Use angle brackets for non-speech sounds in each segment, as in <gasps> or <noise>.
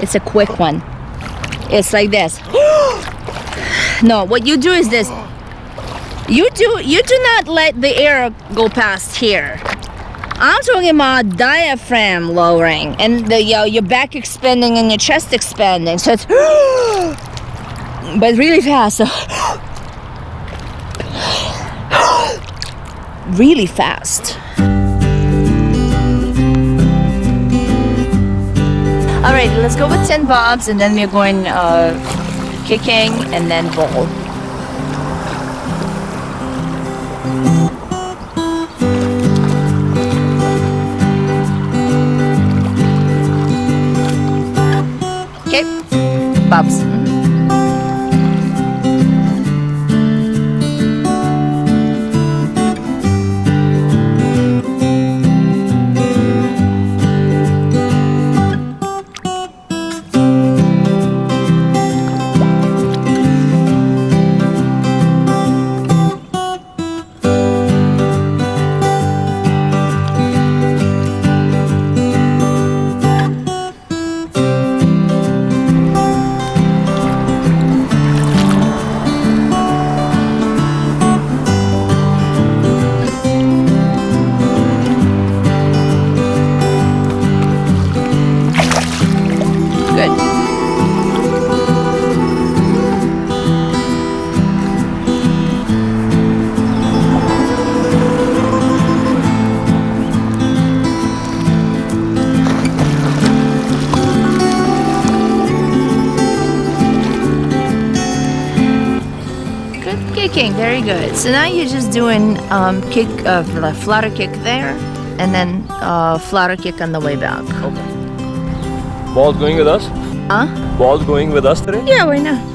It's a quick one. It's like this. <gasps> no, what you do is this. You do you do not let the air go past here. I'm talking about diaphragm lowering and the your, your back expanding and your chest expanding. So it's <gasps> but really fast. So <gasps> really fast. All right, let's go with 10 bobs and then we're going uh, kicking and then ball. Okay, bobs. Good. So now you're just doing um, kick, uh, fl- flutter kick there, and then uh, flutter kick on the way back. Okay. Ball's going with us? Huh? Ball's going with us today? Yeah, why not?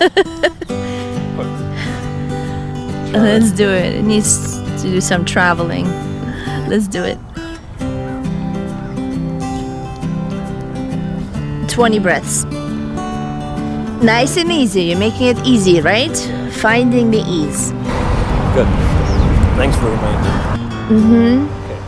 <laughs> Let's do it. It needs to do some traveling. Let's do it. 20 breaths. Nice and easy. You're making it easy, right? Finding the ease. Good. Thanks for reminding. Mm-hmm. Okay.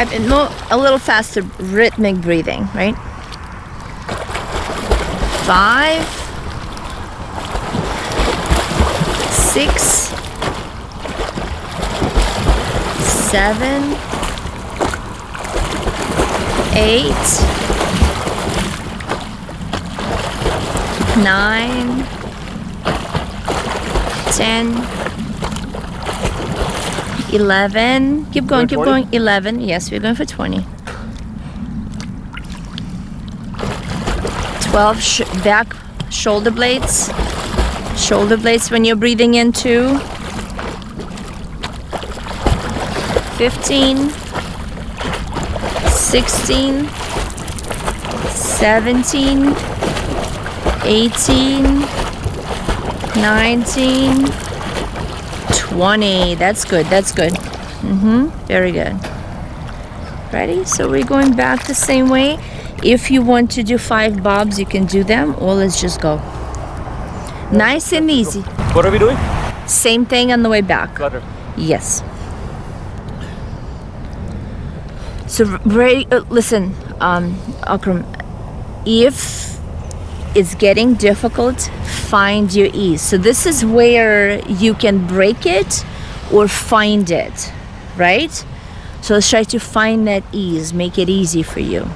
A bit more, a little faster rhythmic breathing, right? Five, six, seven, eight, nine, ten. 11. Keep going, keep 20? going. 11. Yes, we're going for 20. 12. Sh- back shoulder blades. Shoulder blades when you're breathing in, too. 15. 16. 17. 18. 19. 20. That's good. That's good. Mm-hmm. Very good. Ready? So we're going back the same way. If you want to do five bobs, you can do them, or let's just go. Nice and easy. What are we doing? Same thing on the way back. Flutter. Yes. So very uh, listen, um, Akram. If it's getting difficult, find your ease. So this is where you can break it or find it, right? So let's try to find that ease, make it easy for you.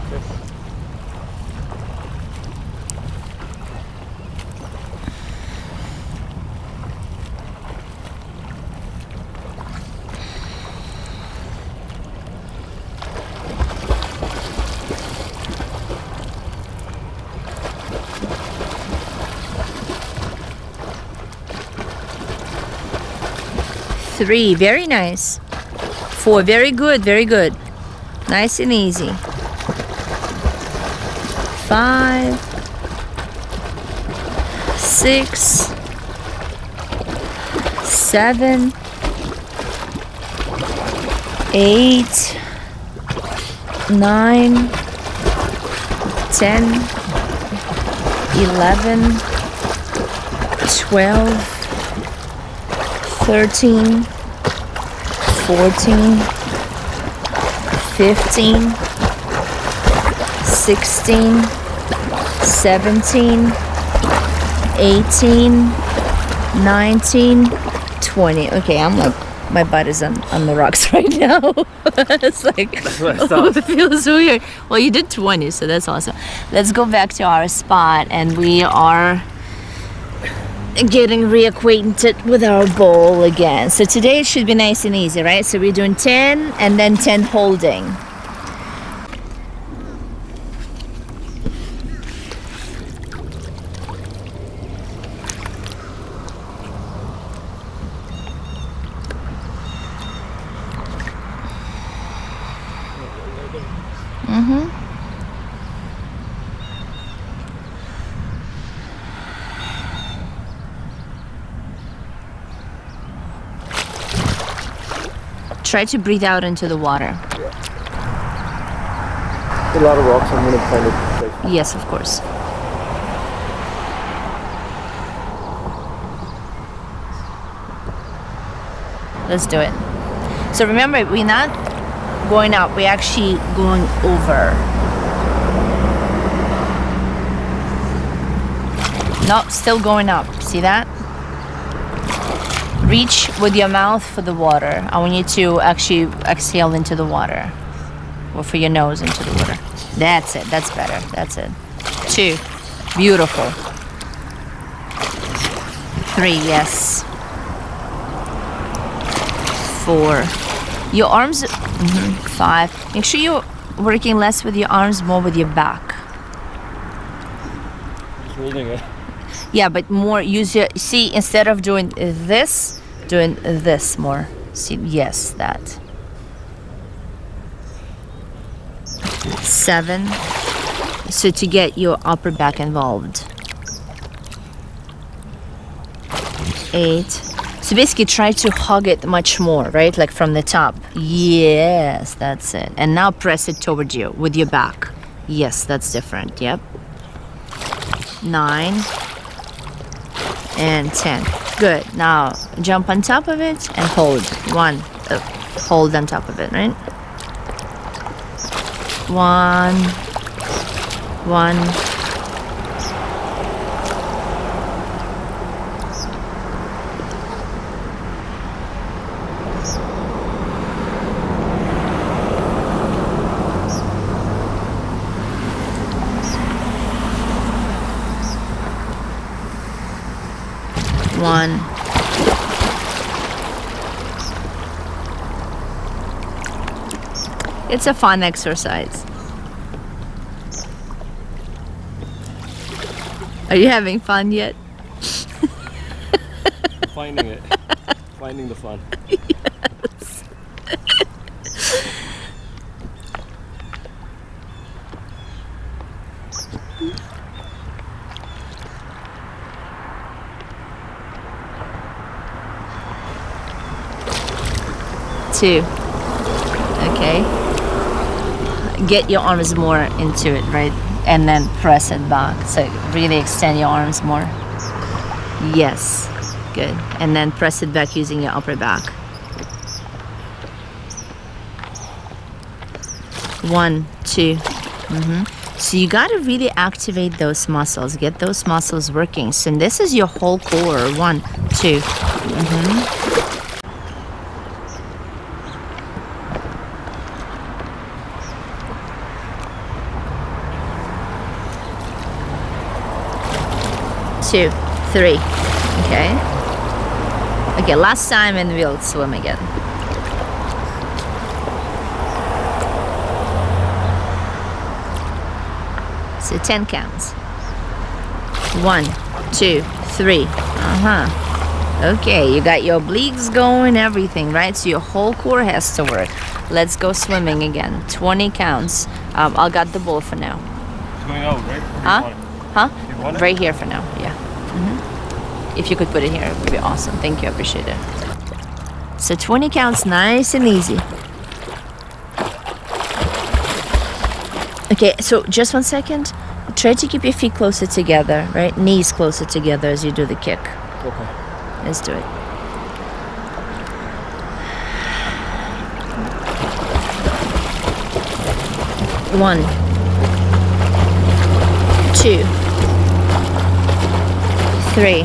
Three, very nice. Four, very good, very good. Nice and easy. five, six, seven, eight, nine, ten, eleven, twelve, thirteen, fourteen, fifteen, sixteen, seventeen, eighteen, nineteen, twenty. Okay, I'm like my butt is on, on the rocks <laughs> right now. <laughs> it's like oh, <laughs> it feels weird. Well, you did 20, so that's awesome. Let's go back to our spot, and we are getting reacquainted with our ball again. So today it should be nice and easy, right? So we're doing 10 and then 10 holding. Try to breathe out into the water. A lot of rocks. I'm gonna find it. safe. Yes, of course. Let's do it. So remember, we're not going up, we're actually going over. No, still going up. See that? Reach with your mouth for the water. I want you to actually exhale into the water. Or for your nose into the water. That's it. That's better. That's it. Two. Beautiful. Three. Yes. Four. Your arms. mhm, Five. Make sure you're working less with your arms, more with your back. Just holding it. Yeah, but more use your. See, instead of doing this, doing this more. See, yes, that. Seven. So to get your upper back involved. Eight. So basically, try to hug it much more, right? Like from the top. Yes, that's it. And now press it towards you with your back. Yes, that's different. Yep. Nine and 10. Good. Now jump on top of it and hold. One. Uh, hold on top of it, right? One. One. One. It's a fun exercise. Are you having fun yet? <laughs> Finding it. Finding the fun. <laughs> Two. Okay. Get your arms more into it, right? And then press it back. So really extend your arms more. Yes. Good. And then press it back using your upper back. One, two. hmm So you got to really activate those muscles, get those muscles working. So this is your whole core. One, two. Two, three. Okay. Okay, last time and we'll swim again. So 10 counts. One, two, three. Uh huh. Okay, you got your obliques going, everything, right? So your whole core has to work. Let's go swimming again. 20 counts. Um, I'll got the ball for now. going out, right? Huh? Huh? You want it? Right here for now. If you could put it here, it would be awesome. Thank you, I appreciate it. So 20 counts, nice and easy. Okay, so just one second. Try to keep your feet closer together, right? Knees closer together as you do the kick. Okay. Let's do it. One, two, three,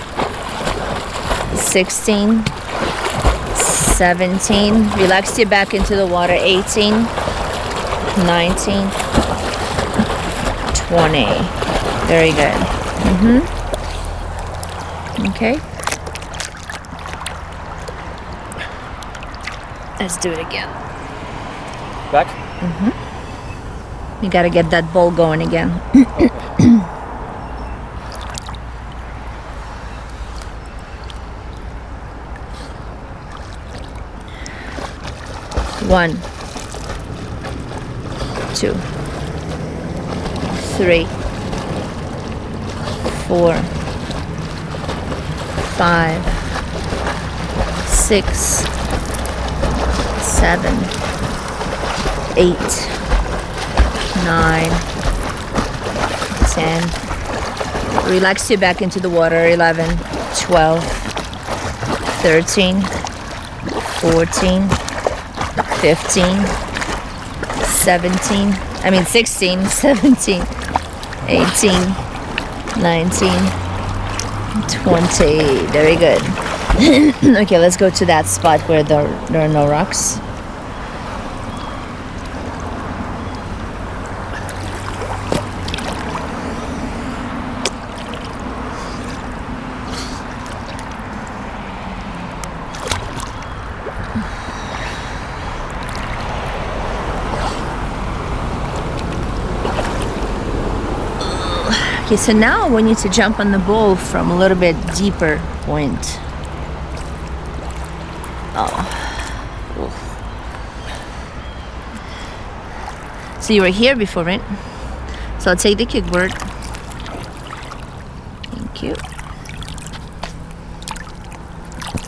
16, 17. Relax your back into the water. 18, 19, 20. Very good. Mm-hmm. Okay. Let's do it again. Back? Mm hmm You gotta get that bowl going again. <clears throat> One, two, three, four, five, six, seven, eight. Nine, ten. Relax your back into the water. 11, 12, 13, 14, 15, 17, I mean 16, <laughs> 17, 18, 19, 20. Very good. <laughs> okay, let's go to that spot where there, there are no rocks. Okay, so now we need to jump on the bowl from a little bit deeper point. Oh. So you were here before, right? So I'll take the kickboard. Thank you.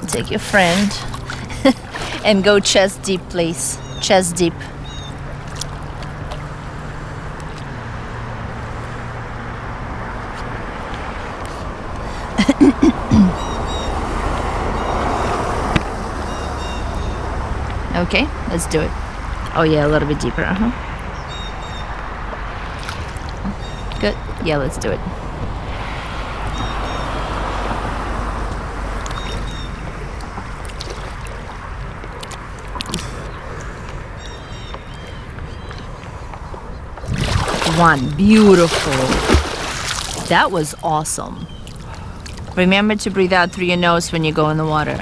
Take your friend <laughs> and go chest deep, please. Chest deep. Okay, let's do it. Oh yeah, a little bit deeper. Uh huh. Good. Yeah, let's do it. One. Beautiful. That was awesome. Remember to breathe out through your nose when you go in the water.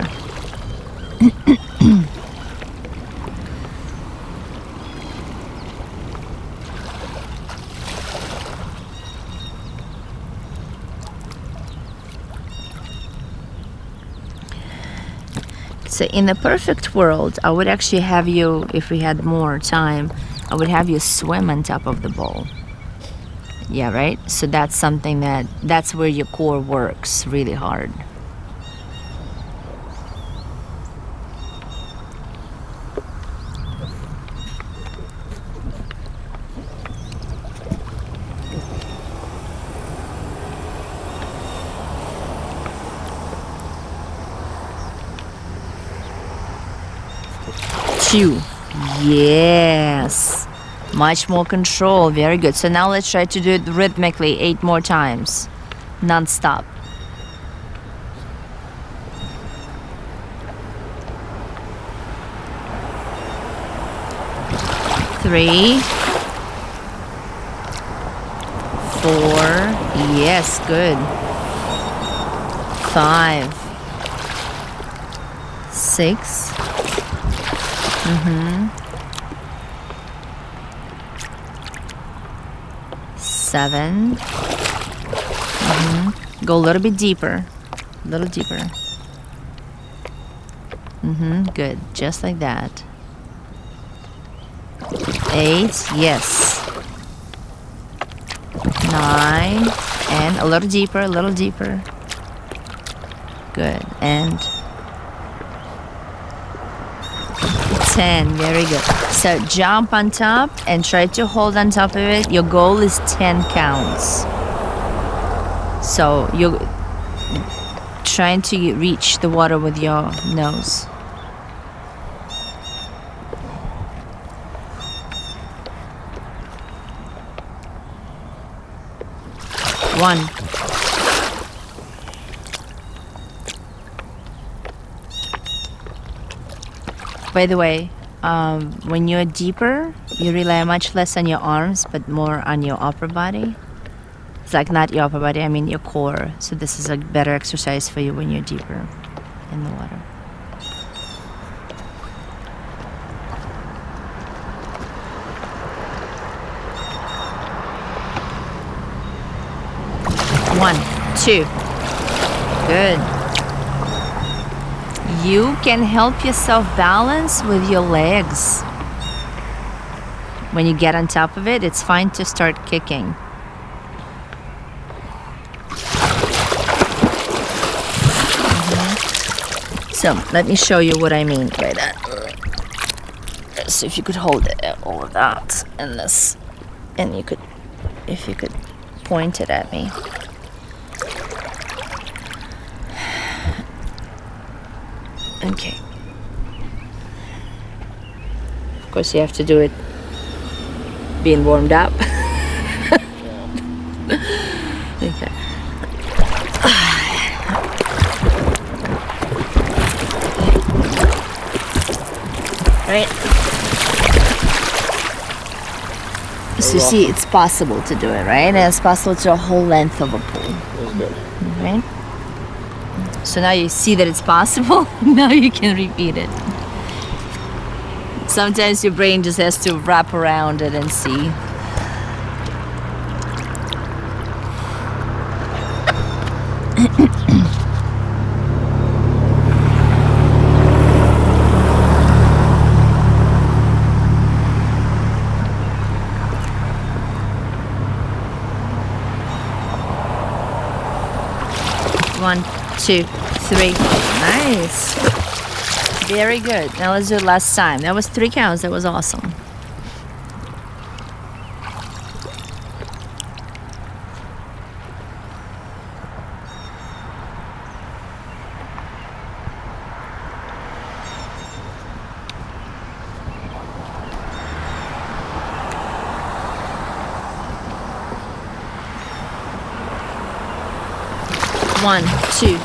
So in the perfect world, I would actually have you, if we had more time, I would have you swim on top of the bowl. Yeah, right? So that's something that, that's where your core works really hard. Two. Yes. Much more control. Very good. So now let's try to do it rhythmically eight more times. Non-stop. Three. Four. Yes, good. Five. Six. Mm-hmm. Seven. Mm-hmm. Go a little bit deeper. A little deeper. Mm-hmm. Good. Just like that. Eight. Yes. Nine. And a little deeper, a little deeper. Good. And 10. Very good. So jump on top and try to hold on top of it. Your goal is 10 counts. So you're trying to reach the water with your nose. One. By the way, um, when you're deeper, you rely much less on your arms, but more on your upper body. It's like not your upper body, I mean your core. So this is a better exercise for you when you're deeper in the water. One, two. Good. You can help yourself balance with your legs. When you get on top of it, it's fine to start kicking. Mhm. So let me show you what I mean by that. So if you could hold it, all of that and this, and you could, if you could point it at me. Okay. Of course, you have to do it being warmed up. <laughs> okay. Right. So you see, it's possible to do it, right? And it's possible to a whole length of a pool, That's good. right? So now you see that it's possible. <laughs> now you can repeat it. Sometimes your brain just has to wrap around it and see. One, two, three. Nice. Very good. Let's do it last time. That was three counts. That was awesome. One, two.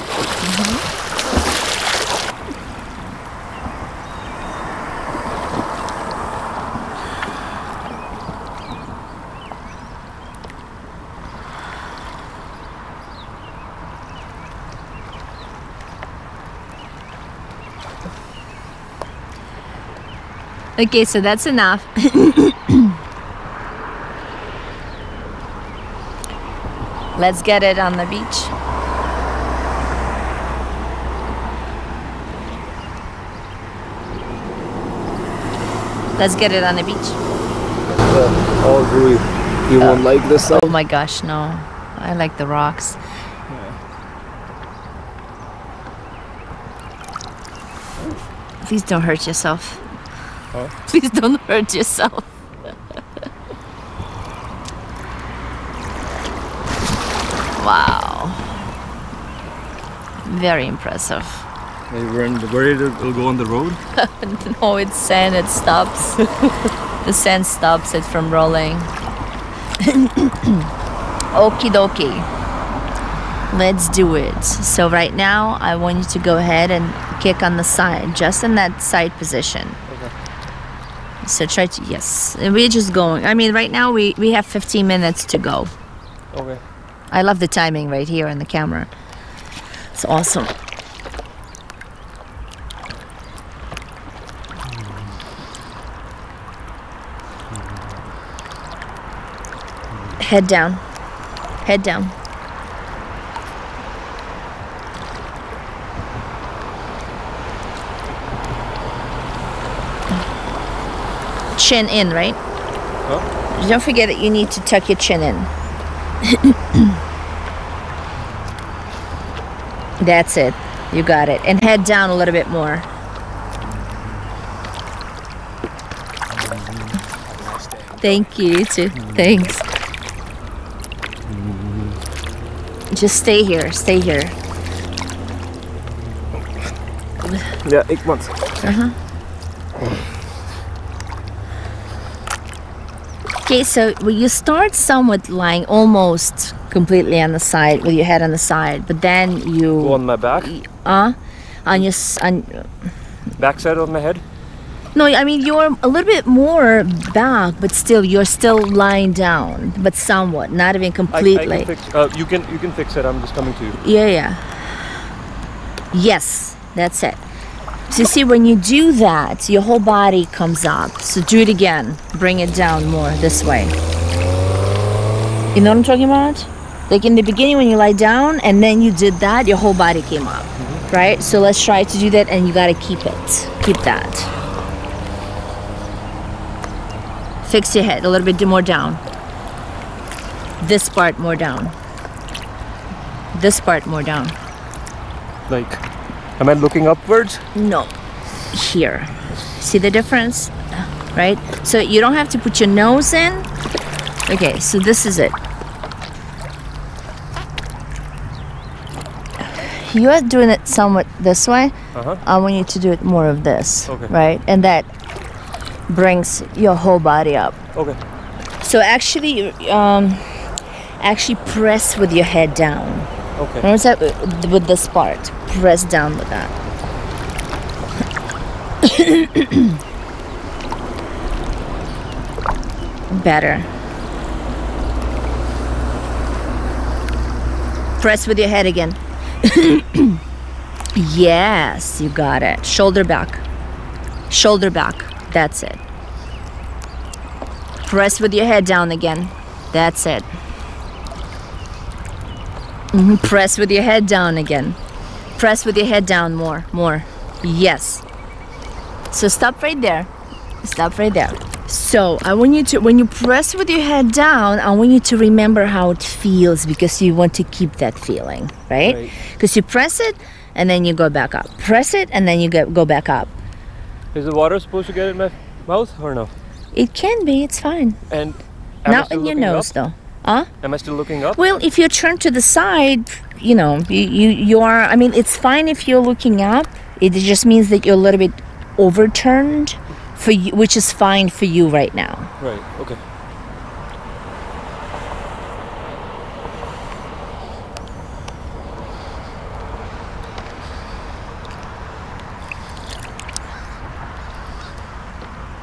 Okay, so that's enough. <coughs> Let's get it on the beach. Let's get it on the beach. Uh, all agree. You won't like this side? Oh my gosh, no. I like the rocks. Please don't hurt yourself. Huh? Please don't hurt yourself. wow. Very impressive. Hey, we're in the, where it'll it'll go on the road? <laughs> no, it's sand, it stops. the sand stops it from rolling. <coughs> Okie dokie. Let's do it. So, right now, I want you to go ahead and kick on the side, just in that side position. So, try to, yes. And we're just going. I mean, right now, we, we have 15 minutes to go. Okay. I love the timing right here on the camera. It's awesome. Head down. Head down. Chin in, right? Huh? Don't forget that you need to tuck your chin in. <coughs> That's it. You got it. And head down a little bit more. Thank you, you too. Thanks. Just stay here. Stay here. Ja, ik moet. Uh-huh. Okay, so you start somewhat lying almost completely on the side with your head on the side, but then Go you on my back. uh on your on Back side of my head. No, I mean you're a little bit more back, but still you're still lying down, but somewhat, not even I, I completely. can fix. Uh, you can you can fix it. I'm just coming to you. yeah, yeah. Yes, that's it. So you see, when you do that, your whole body comes up. So do it again. Bring it down more this way. You know what I'm talking about? Like in the beginning when you lie down and then you did that, your whole body came up. Right? So let's try to do that and you gotta keep it. Keep that. Fix your head a little bit more down. This part more down. This part more down. Like, am I looking upwards? No. Here. See the difference? Right? So you don't have to put your nose in. Okay, so this is it. You are doing it somewhat this way. Uh huh. I want you to do it more of this. Okay. Right? And that brings your whole body up. Okay. So actually, um, actually press with your head down. Okay. Notice that uh, with this part. Press down with that. <coughs> Better. Press with your head again. <coughs> yes, you got it. Shoulder back. Shoulder back. That's it. Press with your head down again. That's it. Mhm, Press with your head down again. Press with your head down more, more. Yes. So stop right there. Stop right there. So I want you to, when you press with your head down, I want you to remember how it feels because you want to keep that feeling, right? Right. Because you press it and then you go back up. Press it and then you go, go back up. Is the water supposed to get in my mouth or no? It can be, it's fine. And Not in your nose up? though. Huh? Am I still looking up? Well, if you turn to the side, you know, you, you, you are, I mean, it's fine if you're looking up. It just means that you're a little bit overturned for you, which is fine for you right now. Right. Okay.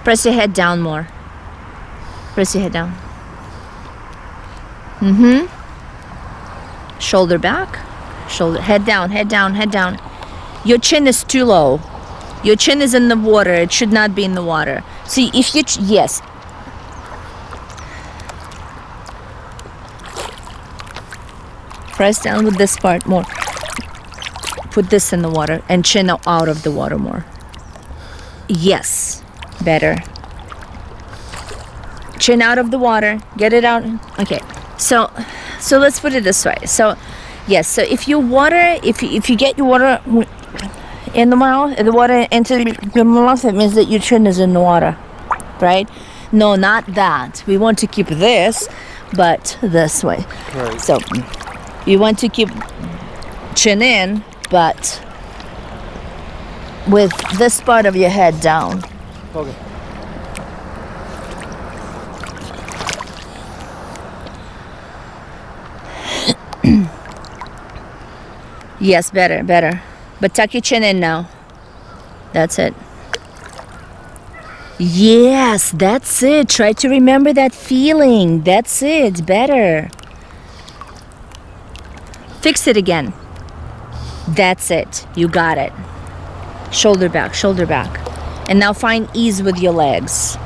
Press your head down more. Press your head down. Mm-hmm. Shoulder back. Shoulder head down, head down, head down. Your chin is too low. Your chin is in the water. It should not be in the water. See, if you yes. Press down with this part more. Put this in the water and chin out of the water more. Yes, better. Chin out of the water. Get it out. Okay. So, so let's put it this way. So, yes. So if you water, if you, if you get your water in the mouth, the water into your mouth, it means that your chin is in the water, right? No, not that. We want to keep this, but this way. Right. So, you want to keep chin in, but with this part of your head down. Okay. Yes, better, better. But tuck your chin in now. That's it. Yes, that's it. Try to remember that feeling. That's it. Better. Fix it again. That's it. You got it. Shoulder back, shoulder back. And now find ease with your legs.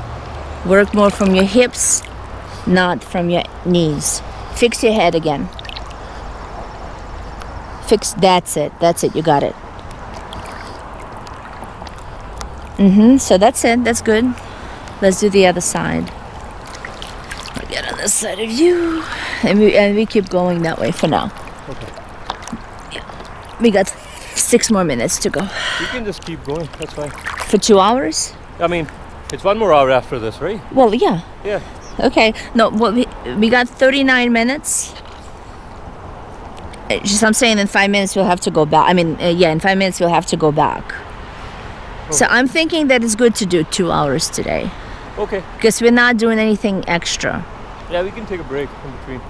Work more from your hips, not from your knees. Fix your head again. Fix that's it. That's it. You got it. mm-hmm So that's it. That's good. Let's do the other side. I'll get on this side of you. And we and we keep going that way for now. Okay. yeah. We got six more minutes to go. You can just keep going. That's fine. For two hours? I mean, it's one more hour after this, right? Well, yeah. Yeah. Okay. No, well, we, we got 39 minutes. Just I'm saying in five minutes we'll have to go back. I mean, uh, yeah, in five minutes we'll have to go back. So I'm thinking that it's good to do two hours today Okay. because we're not doing anything extra. Yeah, we can take a break in between.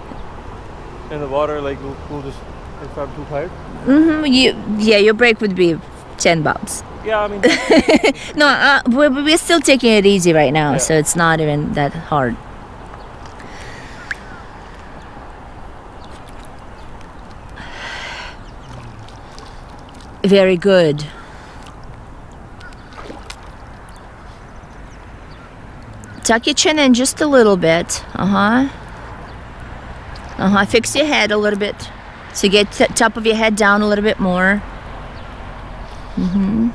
In the water, like we'll, we'll just if I'm too tired. hmm You, yeah, your break would be 10 bucks. Yeah, I mean, <laughs> No, uh, we're, we're still taking it easy right now, Yeah. so it's not even that hard. Very good. Tuck your chin in just a little bit. Uh huh. Uh huh. Fix your head a little bit. So get t- top of your head down a little bit more. Mm-hmm.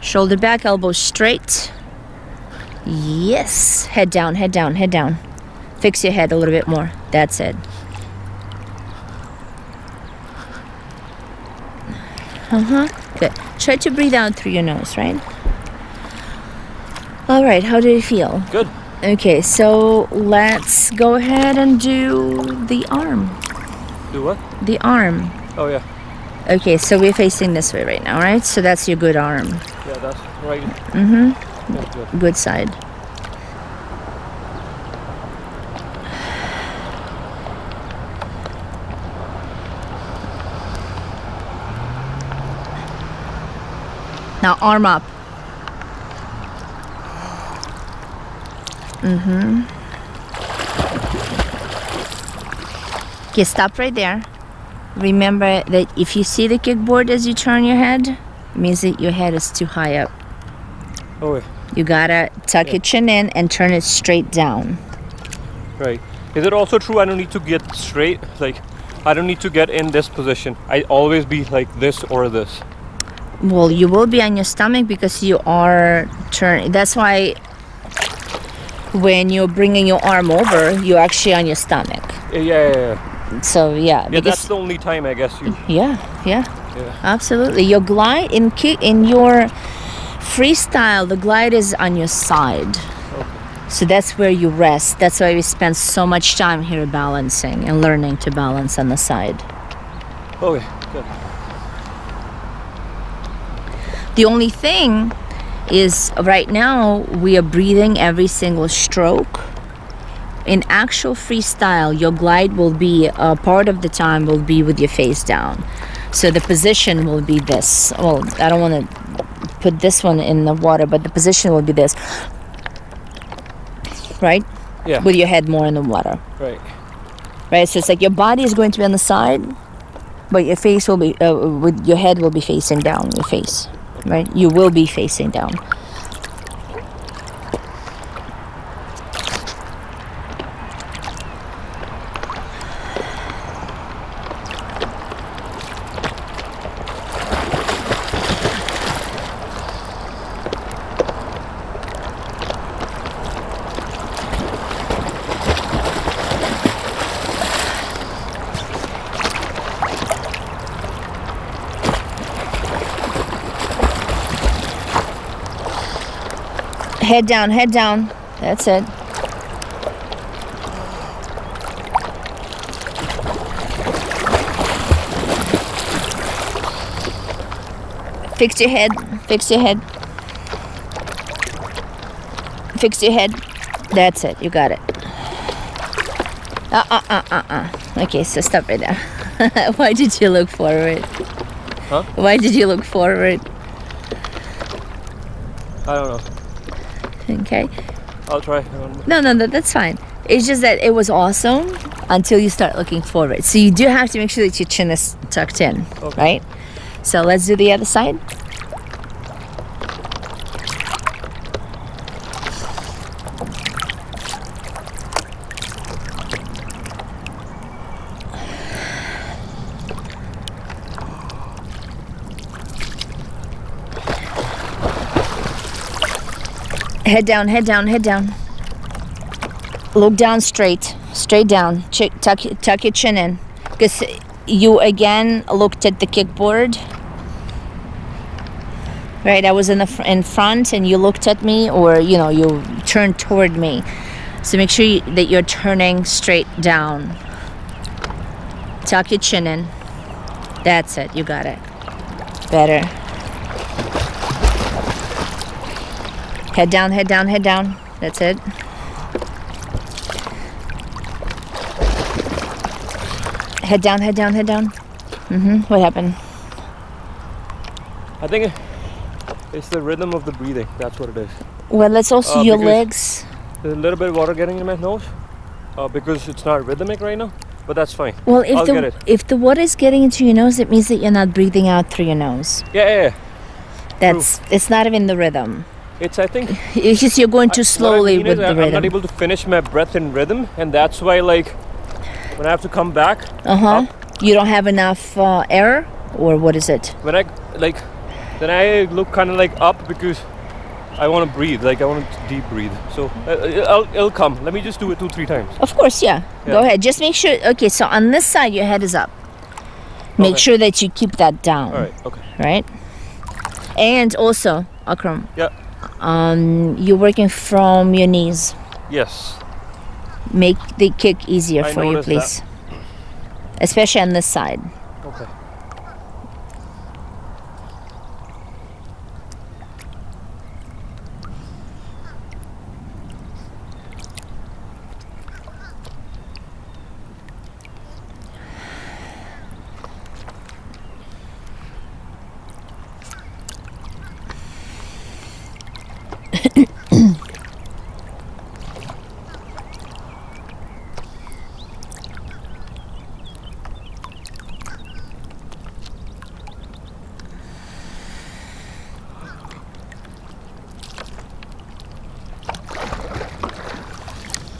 Shoulder back, elbows straight. Yes. Head down, head down, head down. Fix your head a little bit more. That's it. Uh huh. Good. Try to breathe out through your nose, right? All right. How do you feel? good. Okay, so let's go ahead and do the arm. Do what? The arm. Oh yeah. Okay, so we're facing this way right now, right? So that's your good arm. Yeah, that's right. Mm-hmm. That's good. Good side. Now arm up. Mm-hmm. Okay, stop right there. Remember that if you see the kickboard as you turn your head, it means that your head is too high up. Oh. You gotta tuck your chin in and turn it straight down. Right. Is it also true I don't need to get straight? Like, I don't need to get in this position. I always be like this or this. Well, you will be on your stomach because you are turning. That's why when you're bringing your arm over, you're actually on your stomach. Yeah, yeah, yeah. So yeah, Yeah, that's the only time I guess you. yeah, yeah, Yeah. absolutely. Your glide in kick in your freestyle, the glide is on your side. okay. So that's where you rest. That's why we spend so much time here balancing and learning to balance on the side. Okay, good. The only thing is right now we are breathing every single stroke. In actual freestyle, your glide will be a part of the time will be with your face down. So the position will be this. Well, I don't want to put this one in the water, but the position will be this. Right? Yeah. With your head more in the water. Right. Right? So it's like your body is going to be on the side, but your face will be, uh, with your head will be facing down, your face. Right? You will be facing down. Head down, head down. That's it. Fix your head. Fix your head. Fix your head. That's it. You got it. Uh uh uh uh uh. Okay, so stop right there. <laughs> Why did you look forward? Huh? Why did you look forward? I don't know. Okay. I'll try. No, no, no, that's fine. It's just that it was awesome until you start looking forward. So you do have to make sure that your chin is tucked in, Okay. right? So let's do the other side. Head down, head down, head down. Look down straight, straight down. Tuck, tuck your chin in. Because you again looked at the kickboard. Right, I was in the in front and you looked at me, or you know, you turned toward me. So make sure you, that you're turning straight down. Tuck your chin in. That's it, you got it. Better. Head down, head down, head down. That's it. Head down, head down, head down. Mm-hmm. What happened? I think it's the rhythm of the breathing. That's what it is. Well, let's also Uh, your legs. There's a little bit of water getting in my nose uh, because it's not rhythmic right now, but that's fine. Well, if I'll the get it. if the water is getting into your nose, it means that you're not breathing out through your nose. Yeah, yeah, yeah. That's it's not even the rhythm. It's I think It's just you're going too what I slowly mean with the I- I'm not able to finish my breath in rhythm, and that's why like when I have to come back, Uh huh. up. You don't have enough uh, air, or what is it? when I like, then I look kind of like up because I want to breathe. Like I want to deep breathe. So uh, I'll, it'll come. Let me just do it two, three times. Of course, yeah. Go ahead. Just make sure. Okay, so on this side, your head is up. Make Okay. sure that you keep that down. All right. Okay. right? And also, Akram, Yeah. Um, you're working from your knees. Yes. Make the kick easier I for you, please. Especially on this side. Okay.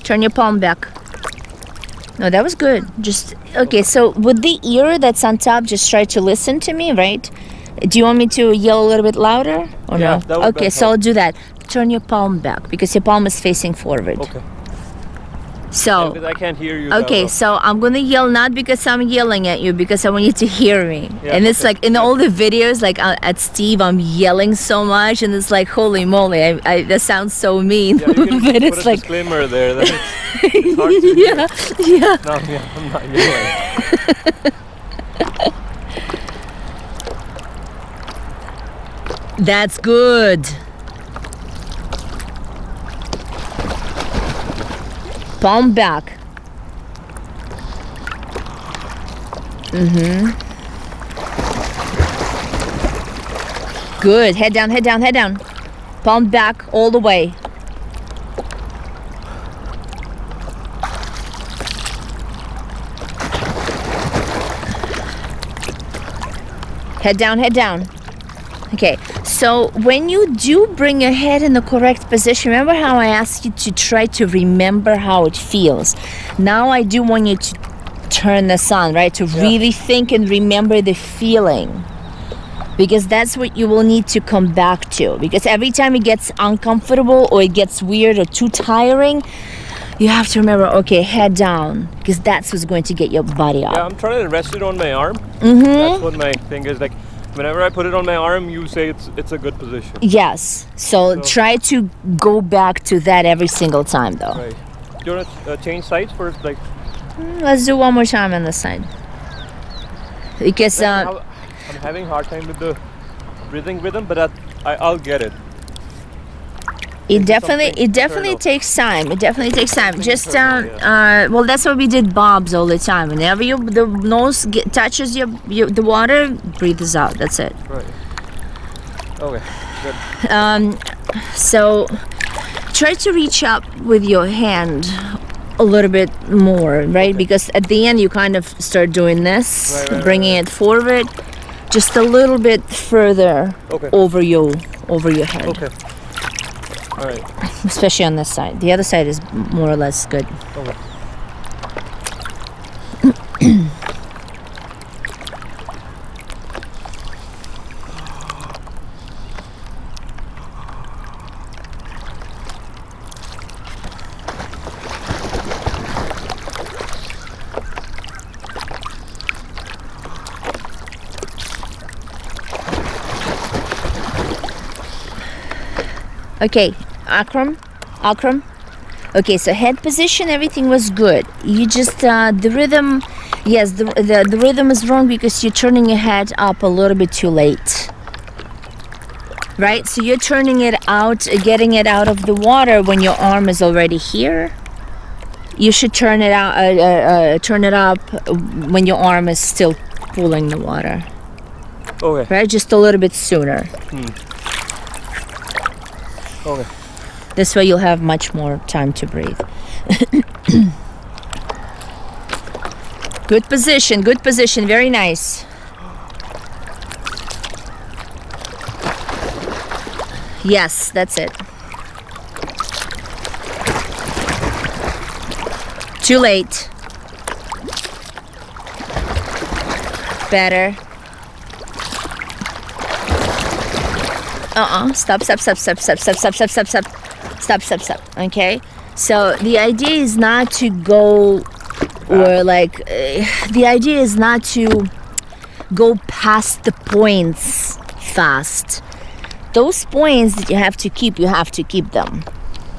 Turn your palm back. No, that was good. Just okay. So with the ear that's on top, just try to listen to me, right? Do you want me to yell a little bit louder or Yeah, no? okay, so I'll do that. Turn your palm back because your palm is facing forward. Okay. So Because I can't hear you. Okay, well. so I'm gonna yell not because I'm yelling at you, because I want you to hear me. Yeah, and it's okay. like in all the videos, like uh, at Steve, I'm yelling so much, and it's like, holy moly, I, I, that sounds so mean. Yeah, <laughs> but it's a like, disclaimer there that it's, <laughs> it's yeah, yeah. No, yeah, I'm not yelling. <laughs> That's good. Palm back. Mm-hmm. Good. Head down, head down, head down. Palm back all the way. Head down, head down. Okay, so when you do bring your head in the correct position, remember how I asked you to try to remember how it feels. Now I do want you to turn this on, right? To really think and remember the feeling. Because that's what you will need to come back to. Because every time it gets uncomfortable or it gets weird or too tiring, you have to remember okay, head down. Because that's what's going to get your body up. Yeah, I'm trying to rest it on my arm. Mm-hmm. That's what my thing is. Like, whenever I put it on my arm, you say it's it's a good position. Yes. So, So- try to go back to that every single time, though. Right. Do you want to uh, change sides for like? Let's do one more time on this side. Because uh, I'm having a hard time with the breathing rhythm, but I, I'll get it. It definitely it definitely internal. takes time. It definitely takes time. Just uh, internal, uh, well, that's what we did Bob's all the time. Whenever you the nose get, touches your, your the water, breathes out. That's it. Right. Okay. Good. Um, so try to reach up with your hand a little bit more, right? Okay. Because at the end you kind of start doing this, Right, right, bringing it forward, just a little bit further Okay. over you, over your head, Okay. All right. especially on this side. The other side is more or less good. Okay. Okay, Akram, Akram. Okay, so head position, everything was good. You just uh, the rhythm, yes, the, the the rhythm is wrong because you're turning your head up a little bit too late. Right, so you're turning it out, getting it out of the water when your arm is already here. You should turn it out, uh, uh, uh, turn it up when your arm is still pulling the water. Okay. Right, just a little bit sooner. Hmm. Okay. This way you'll have much more time to breathe. <coughs> good position, good position, very nice. Yes, that's it. Too late. Better. Uh-uh. Stop, stop, stop, stop, stop, stop, stop, stop, stop, stop. Stop, stop, stop. Okay? So the idea is not to go or like uh, the idea is not to go past the points fast. Those points that you have to keep, you have to keep them.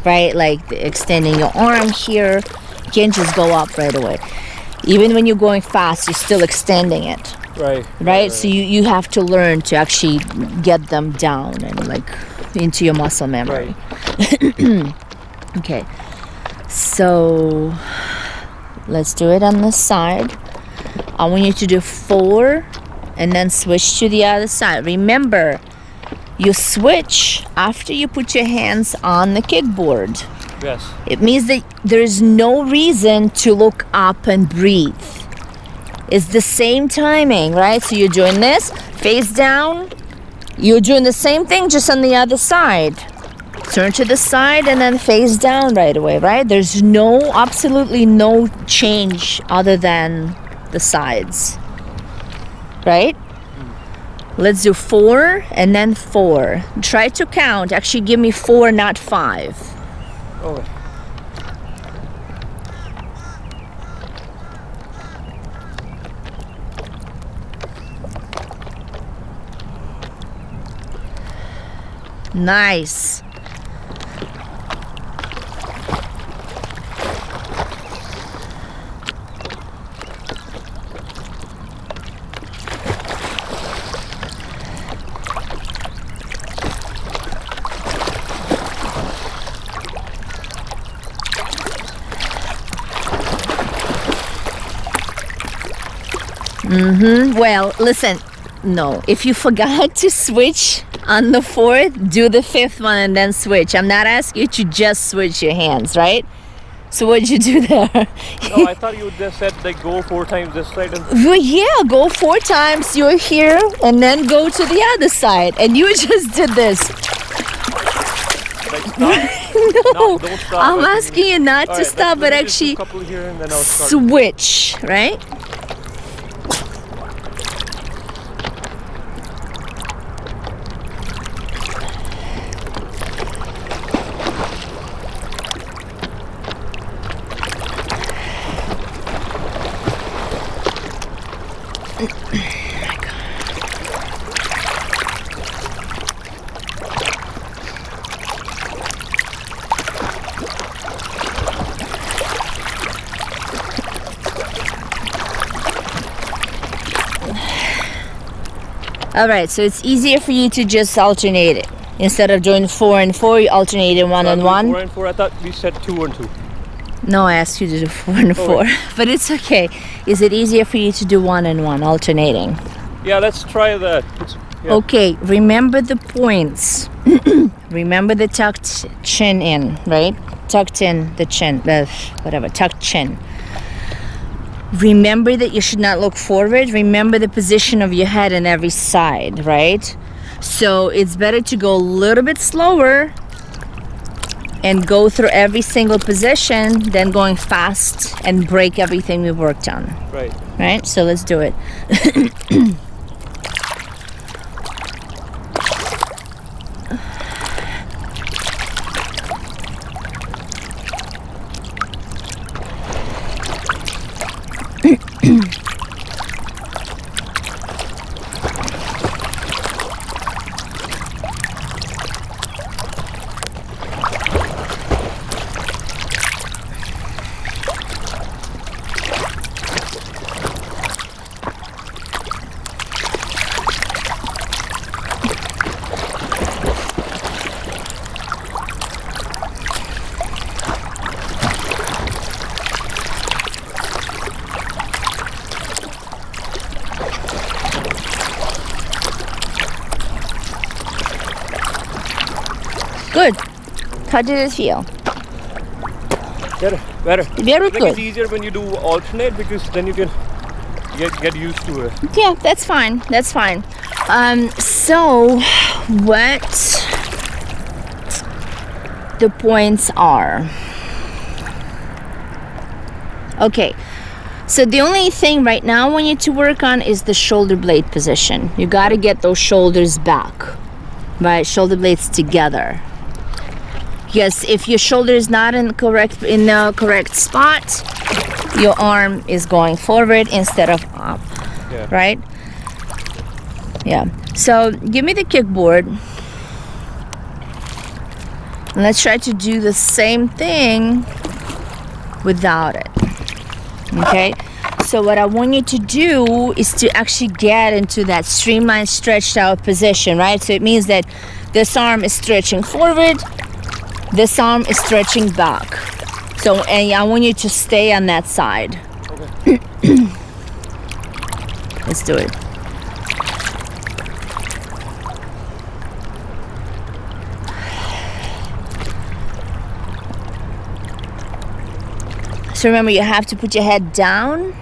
Right? Like the extending your arm here, you can't just go up right away. Even when you're going fast, you're still extending it Right. right? So you, you have to learn to actually get them down and like into your muscle memory. Right. <clears throat> Okay. So let's do it on this side. I want you to do four and then switch to the other side. Remember, you switch after you put your hands on the kickboard. Yes. It means that there's no reason to look up and breathe. It's the same timing, right? So you're doing this, face down. You're doing the same thing just on the other side. Turn to the side and then face down right away, right? There's no, absolutely no change other than the sides, right? Let's do four and then four. Try to count. Actually, give me four, not five. Okay. Nice. Mm-hmm. Well, listen, no. If you forgot to switch on the fourth, do the fifth one and then switch. I'm not asking you to just switch your hands, right? So what'd you do there? No, I thought you just said like go four times this side and <laughs> well, yeah, go four times. You're here, and then go to the other side, and you <laughs> just did this. like <laughs> no, No, don't stop. I'm asking you not All to right, stop, but let me just do actually here and then I'll start. switch, right? All right, so it's easier for you to just alternate it instead of doing four and four. You alternate it one and one. Four and four. I thought we said two and two. No, I asked you to do four and Oh, four, wait. <laughs> but it's okay. Is it easier for you to do one and one, alternating? Yeah, let's try that. Yeah. Okay, remember the points. <clears throat> remember the tucked chin in, right? tucked in the chin, uh, whatever, tucked chin. Remember that you should not look forward. Remember the position of your head on every side, right? So it's better to go a little bit slower and go through every single position than going fast and break everything we worked on, Right. right? So let's do it. <clears throat> Good. It feel? Better. Better. Very I think good. it's easier when you do alternate because then you can get get used to it. Yeah, that's fine. That's fine. Um, so, what the points are? Okay. So the only thing right now we need to work on is the shoulder blade position. You got to get those shoulders back, right? Shoulder blades together. Yes, if your shoulder is not in correct in the correct spot, your arm is going forward instead of up Yeah. right? Yeah. So give me the kickboard. And let's try to do the same thing without it. Okay? So what I want you to do is to actually get into that streamlined stretched out position, right? So it means that this arm is stretching forward, this arm is stretching back. So and I want you to stay on that side. Let's do it. So remember, you have to put your head down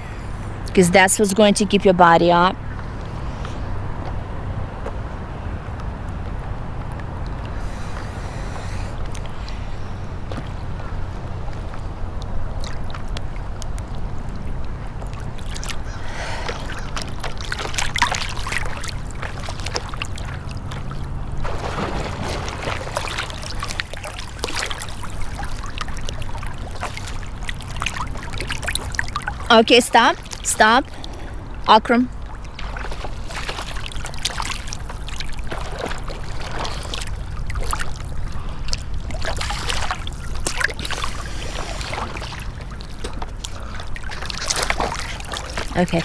because that's what's going to keep your body up. Okay, stop, stop. Akram. Okay.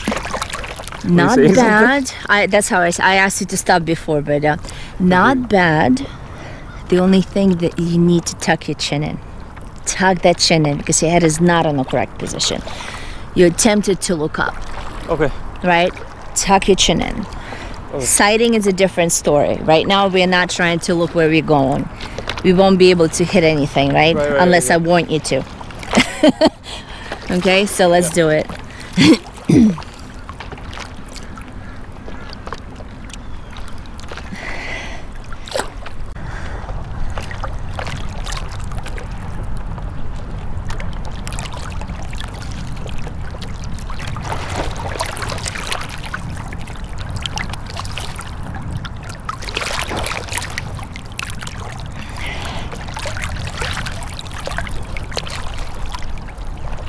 Not <laughs> bad. I that's how I, I asked you to stop before, but uh, not bad. The only thing that you need to tuck your chin in. Tuck that chin in because your head is not in the correct position. You're tempted to look up, Okay. right? Tuck your chin in. Sighting is a different story. Right now, we're not trying to look where we're going. We won't be able to hit anything, right? Right, right, Unless yeah. I want you to. <laughs> okay, so let's do it. <clears throat>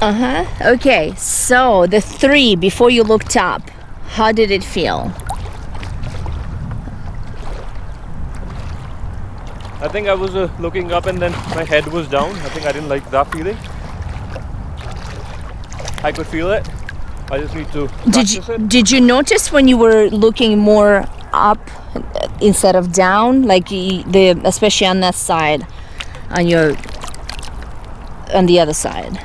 Uh huh. Okay, so the three before you looked up, how did it feel? I think I was uh, looking up and then my head was down. I think I didn't like that feeling. I could feel it. I just need to Did you it. did you notice when you were looking more up instead of down, like the especially on that side, on your on the other side,